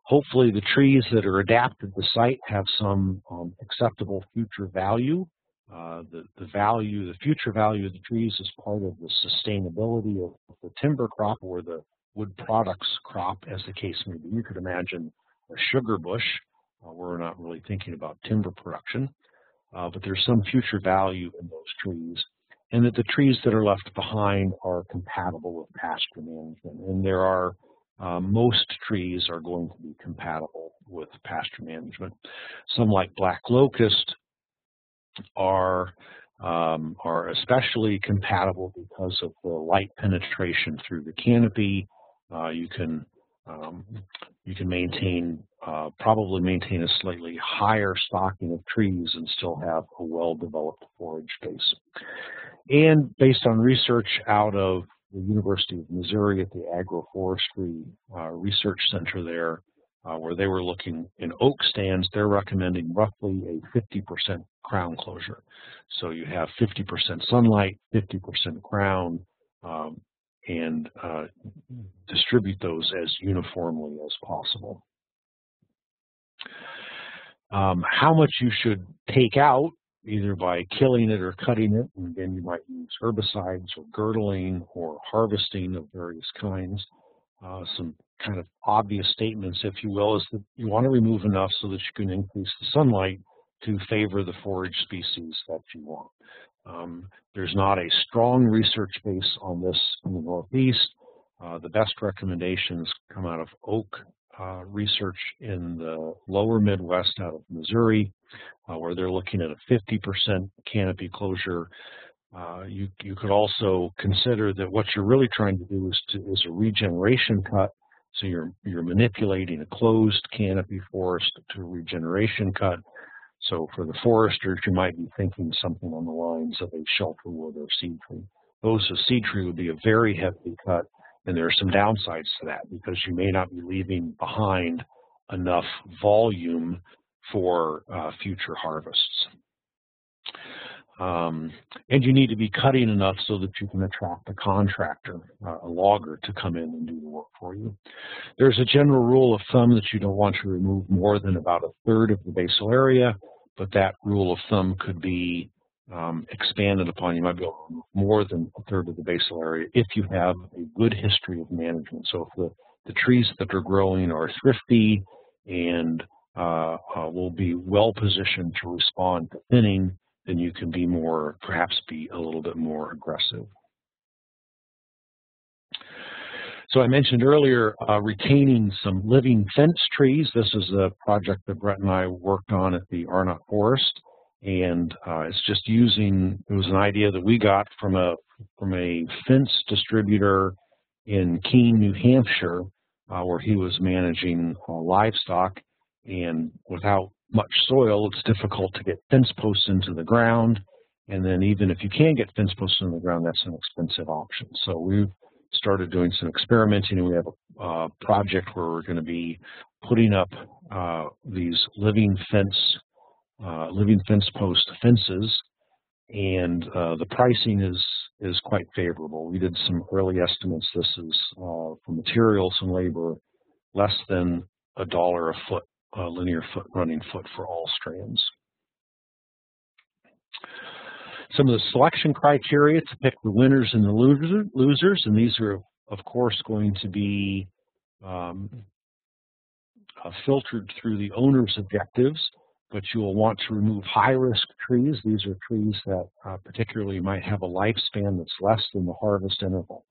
Hopefully the trees that are adapted to the site have some um, acceptable future value. Uh, the, the value, the future value of the trees is part of the sustainability of the timber crop or the wood products crop, as the case may be. You could imagine a sugar bush. Uh, we're not really thinking about timber production, uh, but there's some future value in those trees and that the trees that are left behind are compatible with pasture management. And there are uh, most trees are going to be compatible with pasture management. Some like black locust are um, are especially compatible because of the light penetration through the canopy. Uh, you can um, you can maintain uh, probably maintain a slightly higher stocking of trees and still have a well-developed forage base. And based on research out of the University of Missouri at the Agroforestry uh, Research Center there, uh, where they were looking in oak stands, they're recommending roughly a 50% crown closure. So you have 50% sunlight, 50% crown, um, and uh, distribute those as uniformly as possible. Um, how much you should take out either by killing it or cutting it. And again, you might use herbicides or girdling or harvesting of various kinds. Uh, some kind of obvious statements, if you will, is that you want to remove enough so that you can increase the sunlight to favor the forage species that you want. Um, there's not a strong research base on this in the Northeast. Uh, the best recommendations come out of oak uh, research in the lower Midwest out of Missouri, uh, where they're looking at a 50% canopy closure. Uh, you, you could also consider that what you're really trying to do is, to, is a regeneration cut. So you're, you're manipulating a closed canopy forest to regeneration cut. So for the foresters, you might be thinking something on the lines of a shelter wood or seed tree. Those of seed tree would be a very heavy cut and there are some downsides to that because you may not be leaving behind enough volume for uh, future harvests. Um, and you need to be cutting enough so that you can attract a contractor, uh, a logger, to come in and do the work for you. There's a general rule of thumb that you don't want to remove more than about a third of the basal area, but that rule of thumb could be um, expanded upon. You might be able to remove more than a third of the basal area if you have a good history of management. So if the, the trees that are growing are thrifty and uh, uh, will be well positioned to respond to thinning, then you can be more, perhaps be a little bit more aggressive. So I mentioned earlier uh, retaining some living fence trees. This is a project that Brett and I worked on at the Arnot Forest and uh, it's just using it was an idea that we got from a from a fence distributor in Keene, New Hampshire, uh, where he was managing uh, livestock, and without much soil, it's difficult to get fence posts into the ground. And then even if you can get fence posts in the ground, that's an expensive option. So we've started doing some experimenting, and we have a project where we're going to be putting up uh, these living fence uh, living fence post fences, and uh, the pricing is is quite favorable. We did some early estimates. This is uh, for materials and labor less than a dollar a foot, a linear foot running foot for all strands. Some of the selection criteria to pick the winners and the losers, and these are of course going to be um, uh, filtered through the owner's objectives but you will want to remove high-risk trees. These are trees that uh, particularly might have a lifespan that's less than the harvest interval.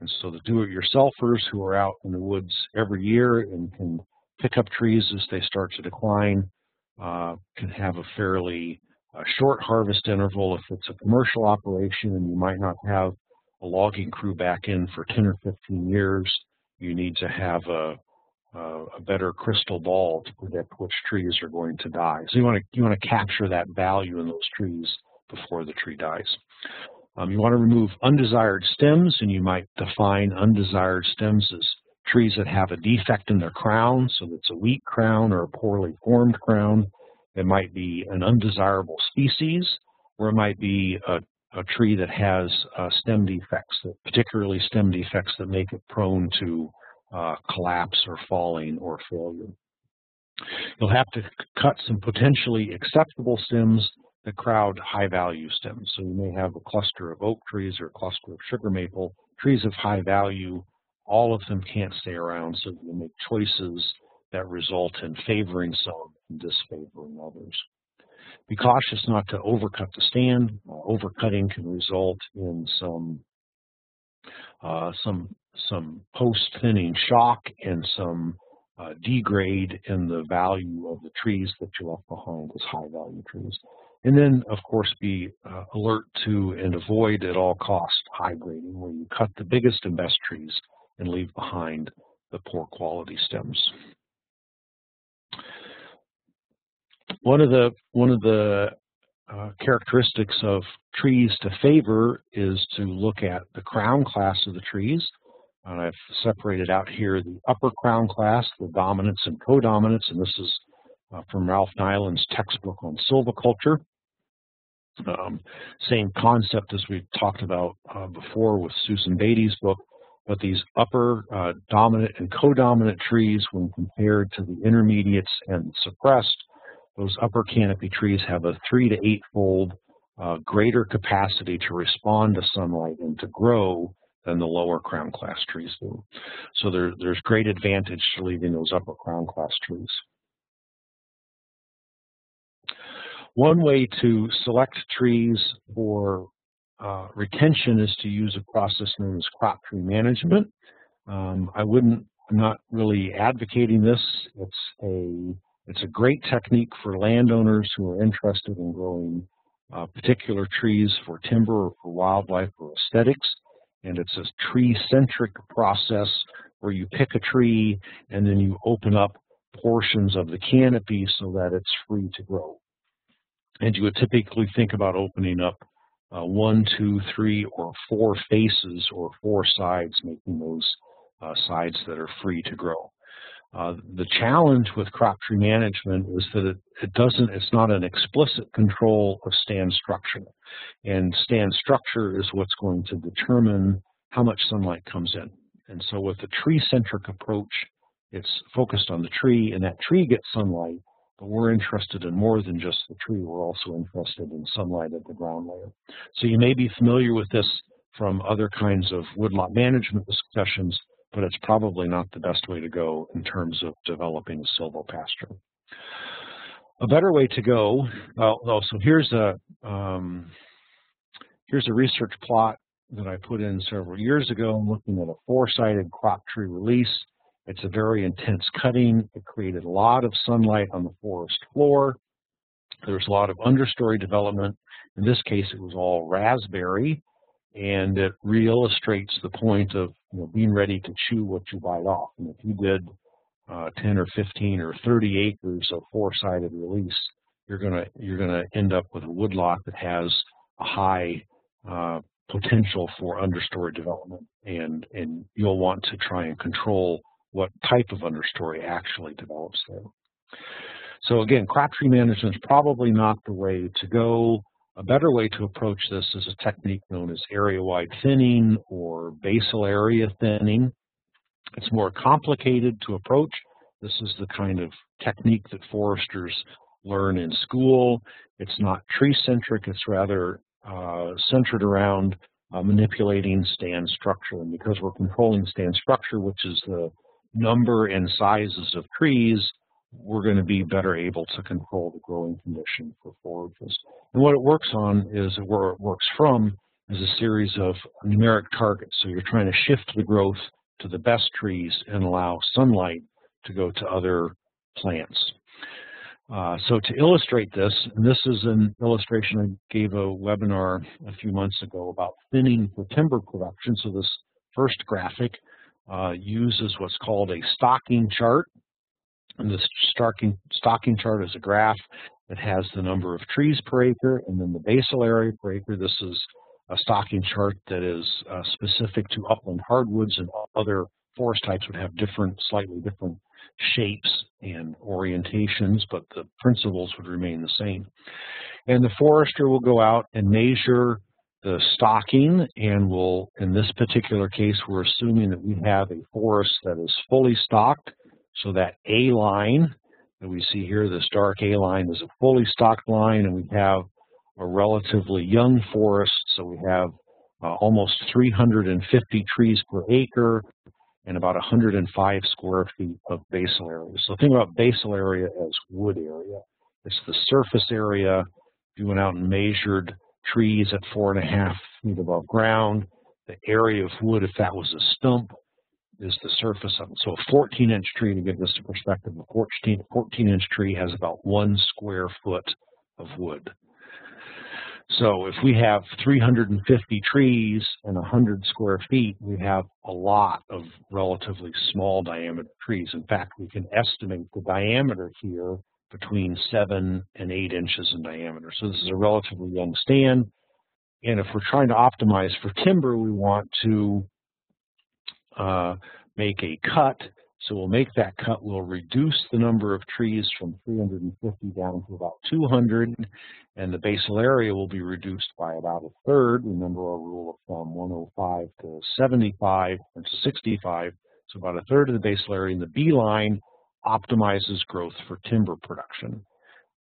And so the do-it-yourselfers who are out in the woods every year and can pick up trees as they start to decline uh, can have a fairly uh, short harvest interval if it's a commercial operation and you might not have a logging crew back in for 10 or 15 years. You need to have a, a better crystal ball to predict which trees are going to die. So you want to you want to capture that value in those trees before the tree dies. Um, you want to remove undesired stems, and you might define undesired stems as trees that have a defect in their crown, so it's a weak crown or a poorly formed crown. It might be an undesirable species, or it might be a, a tree that has uh, stem defects, particularly stem defects that make it prone to uh, collapse or falling or failure. You'll have to cut some potentially acceptable stems that crowd high value stems. So you may have a cluster of oak trees or a cluster of sugar maple, trees of high value. All of them can't stay around, so you make choices that result in favoring some and disfavoring others. Be cautious not to overcut the stand. Uh, overcutting can result in some uh, some some post-thinning shock and some uh, degrade in the value of the trees that you left behind as high-value trees. And then, of course, be uh, alert to and avoid at all costs high grading, where you cut the biggest and best trees and leave behind the poor quality stems. One of the one of the uh, characteristics of trees to favor is to look at the crown class of the trees. And I've separated out here the upper crown class, the dominants and codominants, and this is uh, from Ralph Nyland's textbook on silviculture. Um, same concept as we talked about uh, before with Susan Beattie's book, but these upper uh, dominant and codominant trees, when compared to the intermediates and suppressed, those upper canopy trees have a three to eight-fold uh, greater capacity to respond to sunlight and to grow than the lower crown class trees do. So there, there's great advantage to leaving those upper crown class trees. One way to select trees for uh, retention is to use a process known as crop tree management. Um, I wouldn't, I'm not really advocating this. It's a, it's a great technique for landowners who are interested in growing uh, particular trees for timber or for wildlife or aesthetics. And it's a tree-centric process where you pick a tree and then you open up portions of the canopy so that it's free to grow. And you would typically think about opening up uh, one, two, three, or four faces or four sides, making those uh, sides that are free to grow. Uh, the challenge with crop tree management is that it, it, doesn't, it's not an explicit control of stand structure. And stand structure is what's going to determine how much sunlight comes in. And so with the tree-centric approach, it's focused on the tree, and that tree gets sunlight, but we're interested in more than just the tree. We're also interested in sunlight at the ground layer. So you may be familiar with this from other kinds of woodlot management discussions, but it's probably not the best way to go in terms of developing a silvopasture. A better way to go, well, so here's a um, here's a research plot that I put in several years ago, looking at a four-sided crop tree release it's a very intense cutting. It created a lot of sunlight on the forest floor. There's a lot of understory development. In this case, it was all raspberry, and it re-illustrates the point of you know, being ready to chew what you bite off. And if you did uh, 10 or 15 or 30 acres of four-sided release, you're gonna you're gonna end up with a woodlot that has a high uh, potential for understory development, and and you'll want to try and control what type of understory actually develops there. So again, crop tree management is probably not the way to go. A better way to approach this is a technique known as area-wide thinning or basal area thinning. It's more complicated to approach. This is the kind of technique that foresters learn in school. It's not tree-centric, it's rather uh, centered around uh, manipulating stand structure. And because we're controlling stand structure, which is the number and sizes of trees, we're going to be better able to control the growing condition for forages. And what it works on is, where it works from, is a series of numeric targets. So you're trying to shift the growth to the best trees and allow sunlight to go to other plants. Uh, so to illustrate this, and this is an illustration I gave a webinar a few months ago about thinning for timber production. So this first graphic uh, uses what's called a stocking chart. And this stocking, stocking chart is a graph that has the number of trees per acre and then the basal area per acre. This is a stocking chart that is uh, specific to upland hardwoods and other forest types would have different, slightly different shapes and orientations, but the principles would remain the same. And the forester will go out and measure the stocking and we'll, in this particular case, we're assuming that we have a forest that is fully stocked. So that A line that we see here, this dark A line is a fully stocked line and we have a relatively young forest. So we have uh, almost 350 trees per acre and about 105 square feet of basal area. So think about basal area as wood area. It's the surface area. If you went out and measured trees at four and a half feet above ground, the area of wood, if that was a stump, is the surface of it. So a 14 inch tree, to give this a perspective, a 14, 14 inch tree has about one square foot of wood. So if we have 350 trees and 100 square feet, we have a lot of relatively small diameter trees. In fact, we can estimate the diameter here between 7 and 8 inches in diameter. So this is a relatively young stand. And if we're trying to optimize for timber, we want to uh, make a cut so we'll make that cut. We'll reduce the number of trees from 350 down to about 200, and the basal area will be reduced by about a third. Remember our rule of thumb, 105 to 75 or to 65. So about a third of the basal area. And the B line optimizes growth for timber production.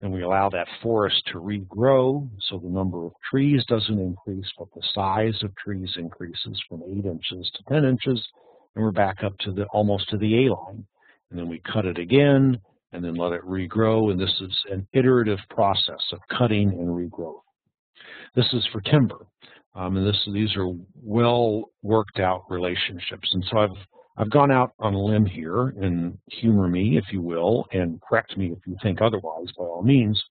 And we allow that forest to regrow, so the number of trees doesn't increase, but the size of trees increases from 8 inches to 10 inches, and we're back up to the almost to the A line. And then we cut it again and then let it regrow. And this is an iterative process of cutting and regrowth. This is for timber. Um, and this, these are well worked out relationships. And so I've, I've gone out on a limb here and humor me, if you will, and correct me if you think otherwise, by all means,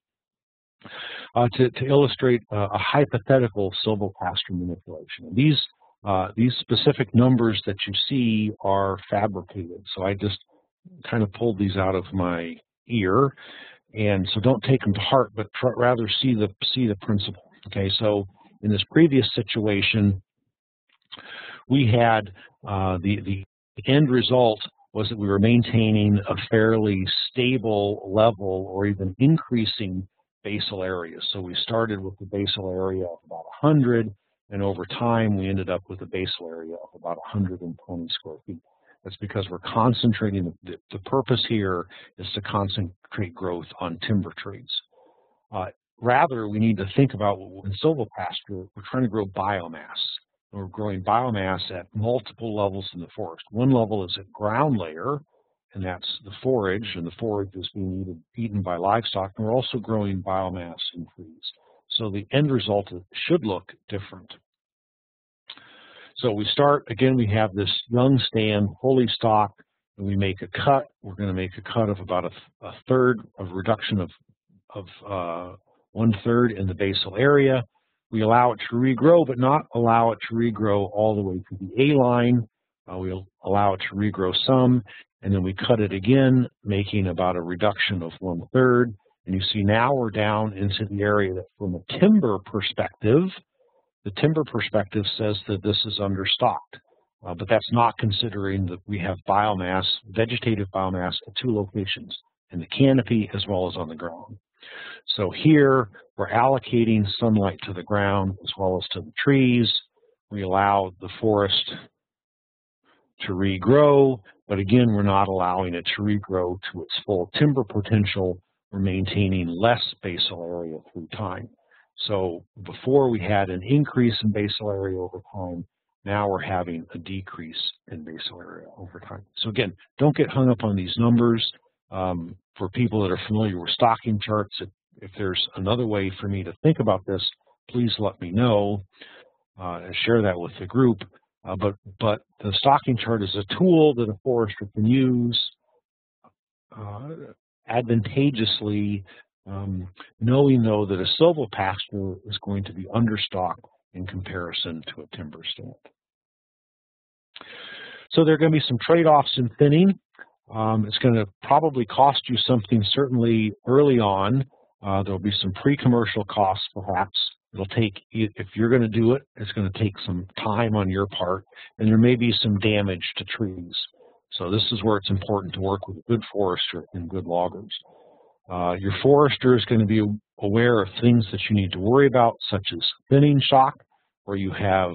uh, to, to, illustrate uh, a hypothetical silvopasture manipulation. These uh, these specific numbers that you see are fabricated. So I just kind of pulled these out of my ear. And so don't take them to heart, but rather see the, see the principle. Okay, so in this previous situation, we had uh, the, the end result was that we were maintaining a fairly stable level or even increasing basal area. So we started with the basal area of about 100, and over time, we ended up with a basal area of about 120 square feet. That's because we're concentrating, the, the purpose here is to concentrate growth on timber trees. Uh, rather, we need to think about in silvopasture, we're trying to grow biomass. We're growing biomass at multiple levels in the forest. One level is at ground layer, and that's the forage, and the forage is being eaten, eaten by livestock. And we're also growing biomass in trees. So the end result should look different. So we start, again, we have this young stand, fully stocked, and we make a cut. We're going to make a cut of about a, a third of reduction of, of uh, one third in the basal area. We allow it to regrow, but not allow it to regrow all the way to the A line. Uh, we'll allow it to regrow some, and then we cut it again, making about a reduction of one third. And you see now we're down into the area that from a timber perspective, the timber perspective says that this is understocked, uh, but that's not considering that we have biomass, vegetative biomass at two locations, in the canopy as well as on the ground. So here we're allocating sunlight to the ground as well as to the trees. We allow the forest to regrow, but again, we're not allowing it to regrow to its full timber potential. We're maintaining less basal area through time. So before we had an increase in basal area over time, now we're having a decrease in basal area over time. So again, don't get hung up on these numbers. Um, for people that are familiar with stocking charts, if, if, there's another way for me to think about this, please let me know uh, and share that with the group. Uh, but, but the stocking chart is a tool that a forester can use uh, advantageously um, knowing though that a silvopasture is going to be understocked in comparison to a timber stand. So there are going to be some trade-offs in thinning. Um, it's going to probably cost you something certainly early on. Uh, there'll be some pre-commercial costs perhaps. It'll take, if you're going to do it, it's going to take some time on your part, and there may be some damage to trees. So this is where it's important to work with a good forester and good loggers. Uh, your forester is going to be aware of things that you need to worry about, such as thinning shock, where you have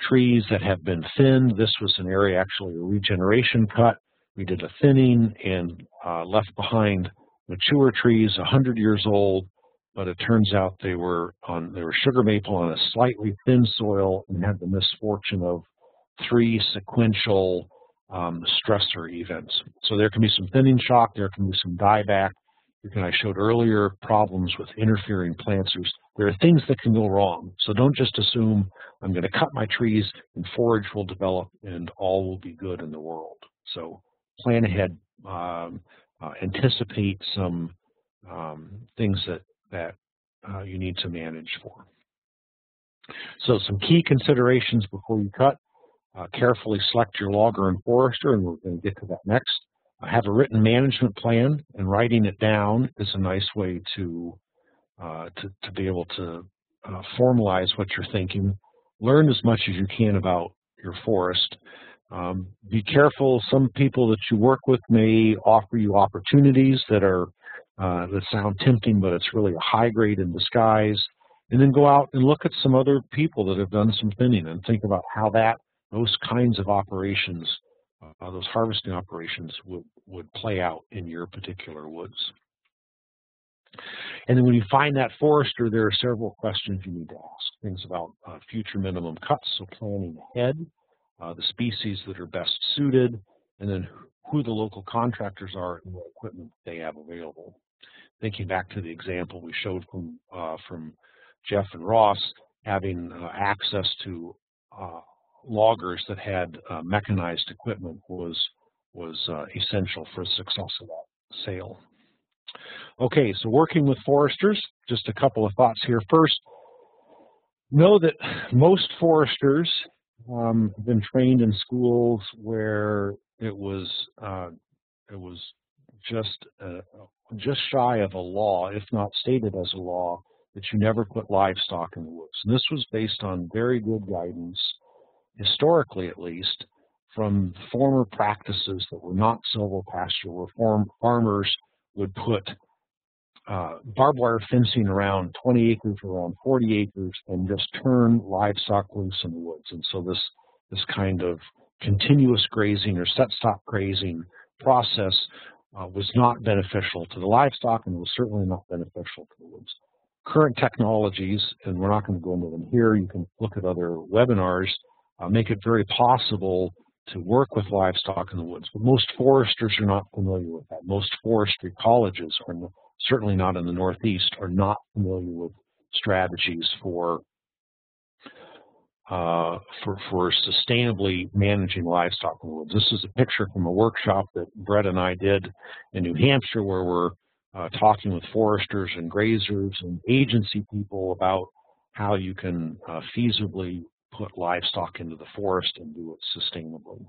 trees that have been thinned. This was an area actually a regeneration cut. We did a thinning and uh, left behind mature trees, 100 years old, but it turns out they were on they were sugar maple on a slightly thin soil and had the misfortune of three sequential um, stressor events. So there can be some thinning shock, there can be some dieback. And I showed earlier problems with interfering planters. There are things that can go wrong. So don't just assume I'm going to cut my trees and forage will develop and all will be good in the world. So plan ahead, um, uh, anticipate some um, things that, that uh, you need to manage for. So some key considerations before you cut. Uh, carefully select your logger and forester, and we're going to get to that next. Uh, have a written management plan, and writing it down is a nice way to uh, to, to, be able to uh, formalize what you're thinking. Learn as much as you can about your forest. Um, be careful. Some people that you work with may offer you opportunities that are uh, that sound tempting, but it's really a high grade in disguise. And then go out and look at some other people that have done some thinning and think about how that those kinds of operations, uh, those harvesting operations would, would play out in your particular woods. And then when you find that forester, there are several questions you need to ask. Things about uh, future minimum cuts, so planning ahead, uh, the species that are best suited, and then who the local contractors are and what equipment they have available. Thinking back to the example we showed from uh, from Jeff and Ross, having uh, access to uh, loggers that had uh, mechanized equipment was was uh, essential for success of that sale. Okay, so working with foresters, just a couple of thoughts here. First, know that most foresters um, been trained in schools where it was uh, it was just uh, just shy of a law, if not stated as a law, that you never put livestock in the woods. And this was based on very good guidance historically at least, from former practices that were not silvopasture, where farm, farmers would put uh, barbed wire fencing around 20 acres, or around 40 acres, and just turn livestock loose in the woods. And so this this kind of continuous grazing or set stop grazing process uh, was not beneficial to the livestock and was certainly not beneficial to the woods. Current technologies, and we're not going to go into them here, you can look at other webinars, uh, make it very possible to work with livestock in the woods. But most foresters are not familiar with that. Most forestry colleges, are certainly not in the Northeast, are not familiar with strategies for uh, for, for sustainably managing livestock woods. This is a picture from a workshop that Brett and I did in New Hampshire where we're uh, talking with foresters and grazers and agency people about how you can uh, feasibly put livestock into the forest and do it sustainably.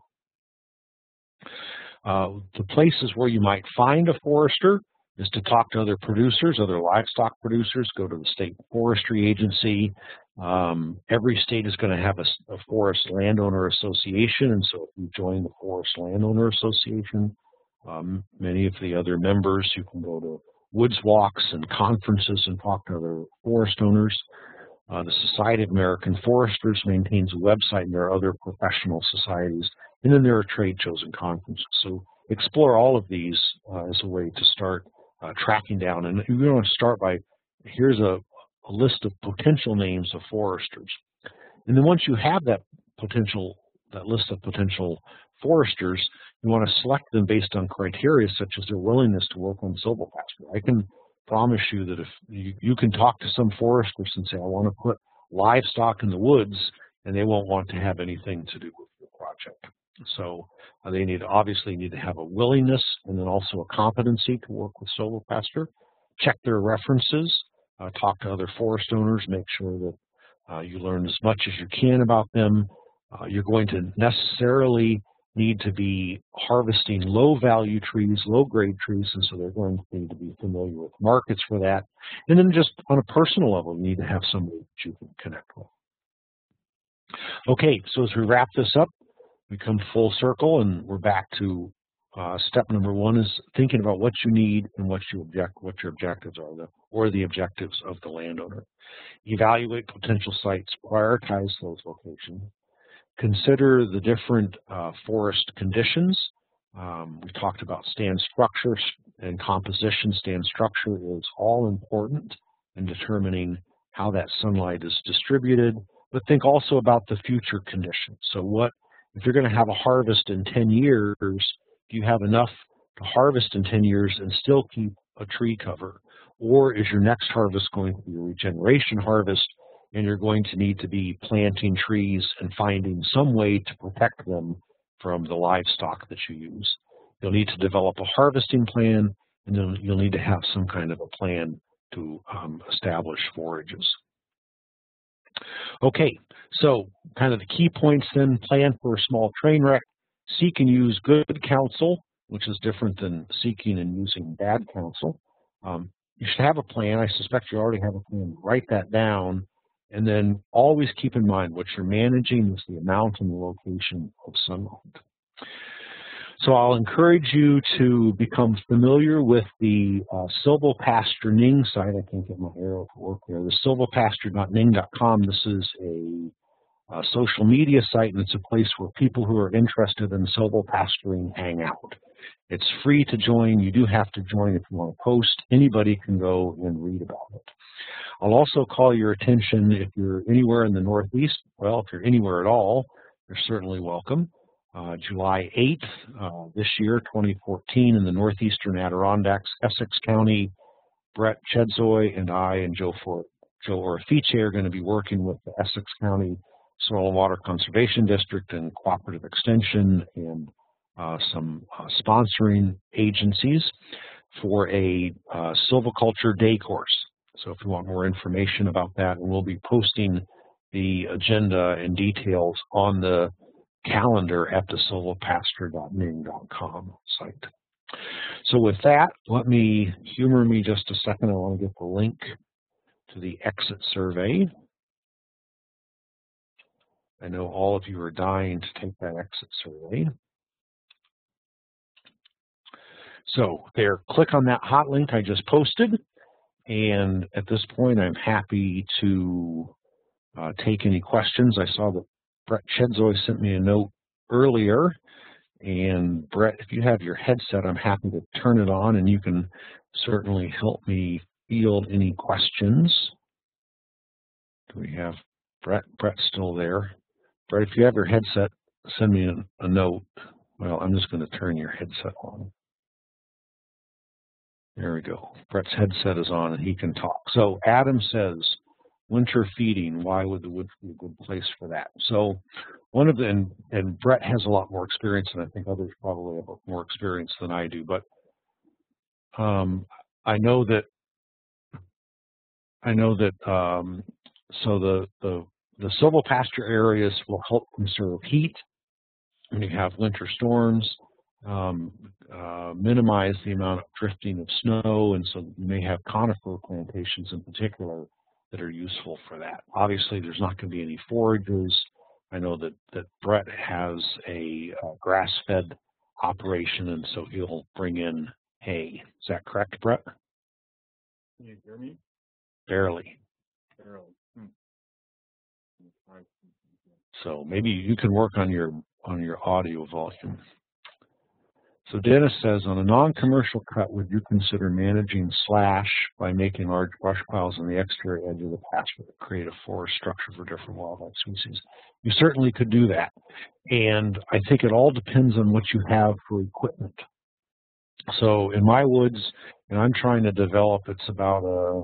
Uh, the places where you might find a forester is to talk to other producers, other livestock producers, go to the state forestry agency. Um, every state is going to have a, a, forest landowner association, and so if you join the forest landowner association, um, many of the other members, you can go to woods walks and conferences and talk to other forest owners. Uh, the Society of American Foresters maintains a website, and there are other professional societies. And then there are trade shows and conferences. So explore all of these uh, as a way to start uh, tracking down. And you're going to start by, here's a, a list of potential names of foresters. And then once you have that potential, that list of potential foresters, you want to select them based on criteria such as their willingness to work on silvopasture. I can promise you that if you, you can talk to some foresters and say, I want to put livestock in the woods, and they won't want to have anything to do with your project. So uh, they need obviously need to have a willingness and then also a competency to work with silvopasture. Check their references, uh, talk to other forest owners, make sure that uh, you learn as much as you can about them. Uh, you're going to necessarily need to be harvesting low value trees, low grade trees, and so they're going to need to be familiar with markets for that. And then just on a personal level, you need to have somebody that you can connect with. Okay, so as we wrap this up, we come full circle and we're back to uh, step number one is thinking about what you need and what you object, what your objectives are, the, or the objectives of the landowner. Evaluate potential sites, prioritize those locations, consider the different uh, forest conditions. Um, we talked about stand structure and composition. Stand structure is all important in determining how that sunlight is distributed, but think also about the future conditions. So what, if you're going to have a harvest in 10 years, do you have enough to harvest in 10 years and still keep a tree cover? Or is your next harvest going to be a regeneration harvest and you're going to need to be planting trees and finding some way to protect them from the livestock that you use. You'll need to develop a harvesting plan and then you'll need to have some kind of a plan to um, establish forages. Okay, so kind of the key points then, plan for a small train wreck, seek and use good counsel, which is different than seeking and using bad counsel. Um, you should have a plan. I suspect you already have a plan. Write that down. And then always keep in mind what you're managing is the amount and the location of sunlight. So I'll encourage you to become familiar with the uh, Silvopasture Ning site. I can't get my arrow to work there. The silvopasture.ning.com. This is a uh, social media site, and it's a place where people who are interested in silvopasturing hang out. It's free to join. You do have to join if you want to post. Anybody can go and read about it. I'll also call your attention if you're anywhere in the Northeast. Well, if you're anywhere at all, you're certainly welcome. Uh, July 8th uh, this year, 2014, in the northeastern Adirondacks, Essex County, Brett Chedzoy and I and Joe, For Joe Orefice are going to be working with the Essex County Soil and Water Conservation District and Cooperative Extension and uh, some uh, sponsoring agencies for a uh, silviculture day course. So if you want more information about that, we'll be posting the agenda and details on the calendar at the silvopasture.ning.com site. So with that, let me humor me just a second. I want to get the link to the exit survey. I know all of you are dying to take that exit survey. So there, click on that hot link I just posted. And at this point, I'm happy to uh, take any questions. I saw that Brett Chedzoy sent me a note earlier. And Brett, if you have your headset, I'm happy to turn it on and you can certainly help me field any questions. Do we have Brett? Brett's still there. Brett, if you have your headset, send me a, a note. Well, I'm just going to turn your headset on. There we go. Brett's headset is on and he can talk. So Adam says, winter feeding, why would the woods be a good place for that? So one of the, and, and Brett has a lot more experience and I think others probably have more experience than I do, but um, I know that, I know that, um, so the, the the silvopasture areas will help conserve heat when you have winter storms, um, uh, minimize the amount of drifting of snow, and so you may have conifer plantations in particular that are useful for that. Obviously, there's not going to be any forages. I know that, that Brett has a uh, grass-fed operation, and so he'll bring in hay. Is that correct, Brett? Can you hear me? Barely. Barely. So maybe you can work on your on your audio volume. So Dennis says, on a non-commercial cut, would you consider managing slash by making large brush piles on the exterior edge of the pasture to create a forest structure for different wildlife species? You certainly could do that. And I think it all depends on what you have for equipment. So in my woods, and I'm trying to develop, it's about a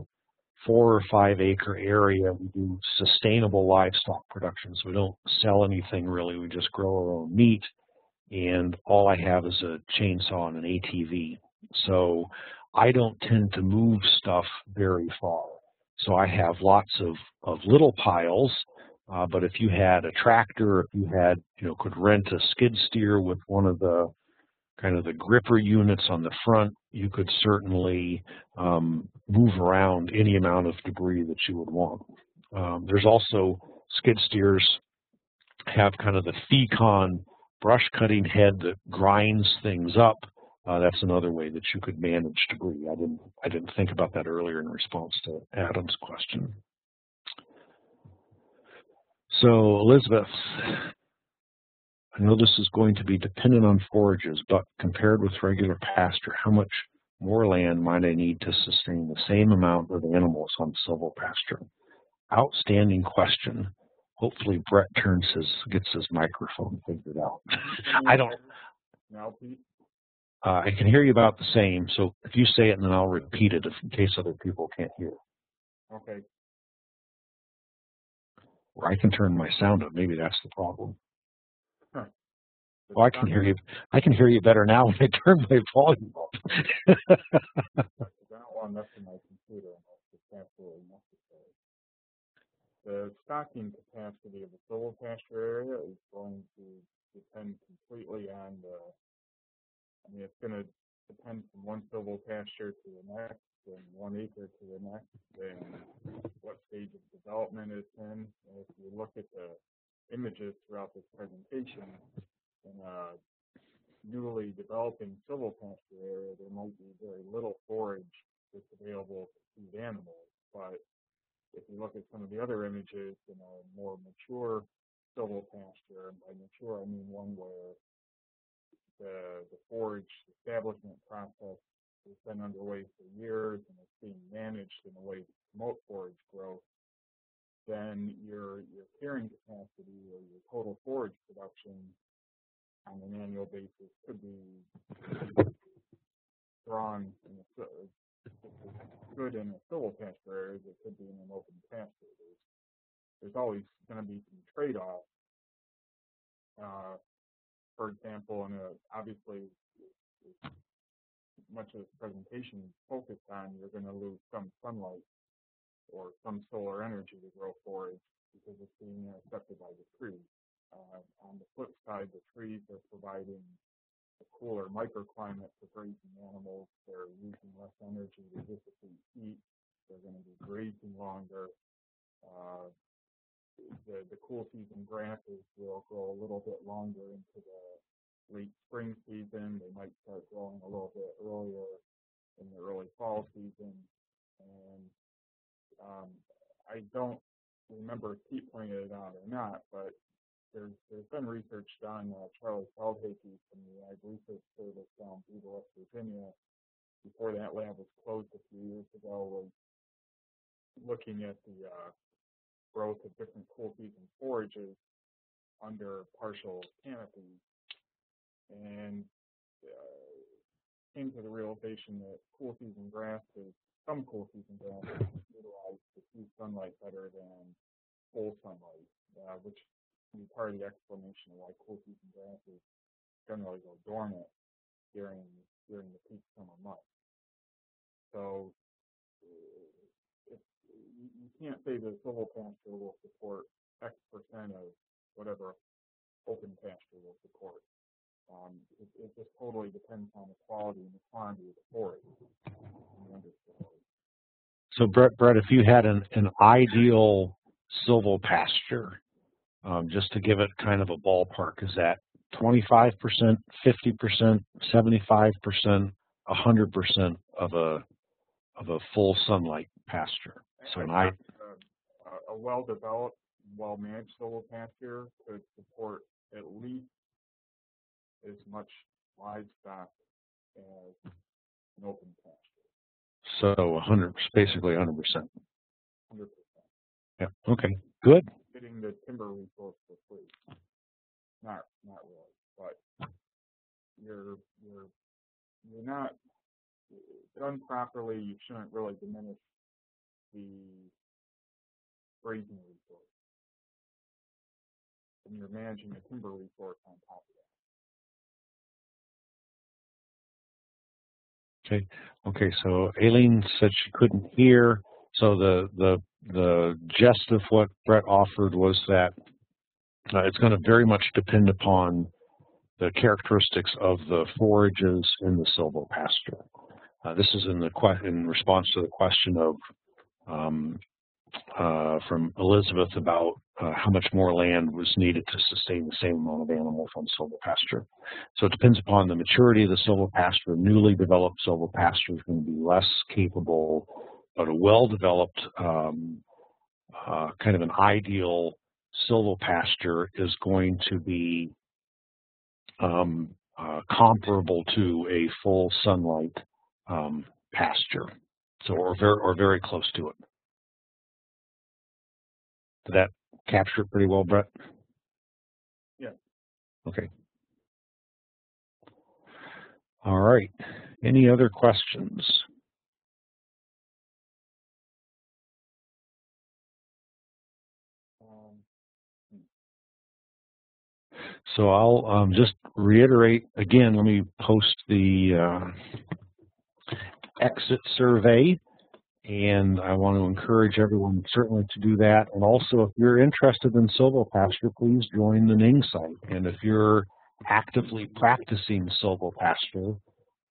four or five acre area, we do sustainable livestock production. So we don't sell anything really, we just grow our own meat. And all I have is a chainsaw and an ATV. So I don't tend to move stuff very far. So I have lots of, of little piles Uh, but if you had a tractor, if you had, you know, could rent a skid steer with one of the kind of the gripper units on the front, you could certainly um, move around any amount of debris that you would want. Um, there's also skid steers have kind of the Fecon brush cutting head that grinds things up. Uh, that's another way that you could manage debris. I didn't I didn't think about that earlier in response to Adam's question. So Elizabeth, I know this is going to be dependent on forages, but compared with regular pasture, how much more land might I need to sustain the same amount of animals on silvopasture? Outstanding question. Hopefully Brett turns his gets his microphone figured out. I don't. Now, Pete, Uh, I can hear you about the same. So if you say it, and then I'll repeat it if, in case other people can't hear. okay, Or I can turn my sound up. Maybe that's the problem. the Well, I can hear you. I can hear you better now when I turn my volume up. I don't want enough in my computer absolutely necessary. The stocking capacity of the silvopasture area is going to depend completely on the, I mean, it's gonna depend from one silvopasture to the next, and one acre to the next, and what stage of development it's in. And if you look at the images throughout this presentation, in a newly developing silvopasture area, there might be very little forage that's available to feed animals. But if you look at some of the other images in a more mature silvopasture, and by mature I mean one where the, the forage establishment process has been underway for years and it's being managed in a way to promote forage growth, then your your carrying capacity or your total forage production on an annual basis could be strong in sil- good in a silvopasture area as it could be in an open pasture. There's, there's always going to be some trade-offs. Uh, for example, and uh, obviously, much of this presentation focused on, you're going to lose some sunlight or some solar energy to grow forage because it's being accepted by the trees. Uh, on the flip side, the trees are providing a cooler microclimate for grazing animals. They're using less energy to dissipate heat. They're going to be grazing longer. Uh, the, the cool season grasses will grow a little bit longer into the late spring season. They might start growing a little bit earlier in the early fall season. And um, I don't remember if Pete pointed it out or not, but there's there's been research done. Uh, Charlie Feldhake from the Ag Research Service down in West Virginia, before that lab was closed a few years ago, was looking at the uh, growth of different cool season forages under partial canopy, and uh, came to the realization that cool season grasses, some cool season grasses, utilize diffuse sunlight better than full sunlight, uh, which part of the explanation of why cool season grasses generally go dormant during during the peak summer months. So you, can't say that silvopasture will support X percent of whatever open pasture will support. Um, it, it just totally depends on the quality and the quantity of the forage. So Brett, Brett, if you had an, an ideal silvopasture, um, just to give it kind of a ballpark, is that 25%, 50%, 75%, 100% of a of a full sunlight pasture? So an I, a, a well-developed, well-managed silvopasture could support at least as much livestock as an open pasture, so 100, basically 100%. hundred percent. Yeah. Okay. Good. Getting the timber resource for free. Not, not really, but you're, you're, you're not, uh, done properly, you shouldn't really diminish the grazing resource. And you're managing the timber resource on top of that. Okay. Okay. So Aileen said she couldn't hear. So the the the gist of what Brett offered was that uh, it's going to very much depend upon the characteristics of the forages in the silvopasture. Uh, this is in the in response to the question of um, uh, from Elizabeth about uh, how much more land was needed to sustain the same amount of animals on silvopasture. So it depends upon the maturity of the silvopasture. Newly developed silvopasture is going to be less capable, but a well-developed um, uh, kind of an ideal silvopasture is going to be um, uh, comparable to a full sunlight um, pasture, so or very, or very close to it. Did that capture it pretty well, Brett? Yeah. Okay. All right. Any other questions? So I'll um, just reiterate again, let me post the uh, exit survey and I want to encourage everyone certainly to do that. And also, if you're interested in silvopasture, please join the Ning site. And if you're actively practicing silvopasture,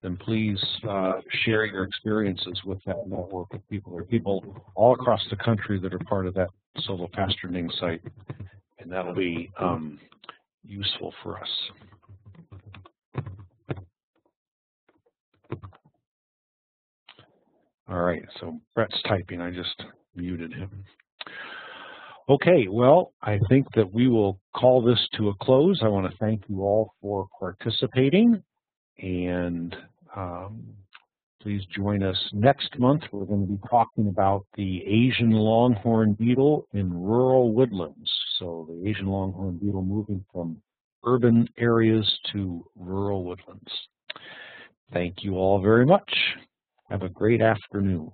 then please uh, share your experiences with that network of people. There are people all across the country that are part of that silvopasture Ning site, and that'll be um, useful for us. All right, so Brett's typing. I just muted him. Okay, well, I think that we will call this to a close. I want to thank you all for participating, and um, please join us next month. We're going to be talking about the Asian longhorn beetle in rural woodlands. So the Asian longhorn beetle moving from urban areas to rural woodlands. Thank you all very much. Have a great afternoon.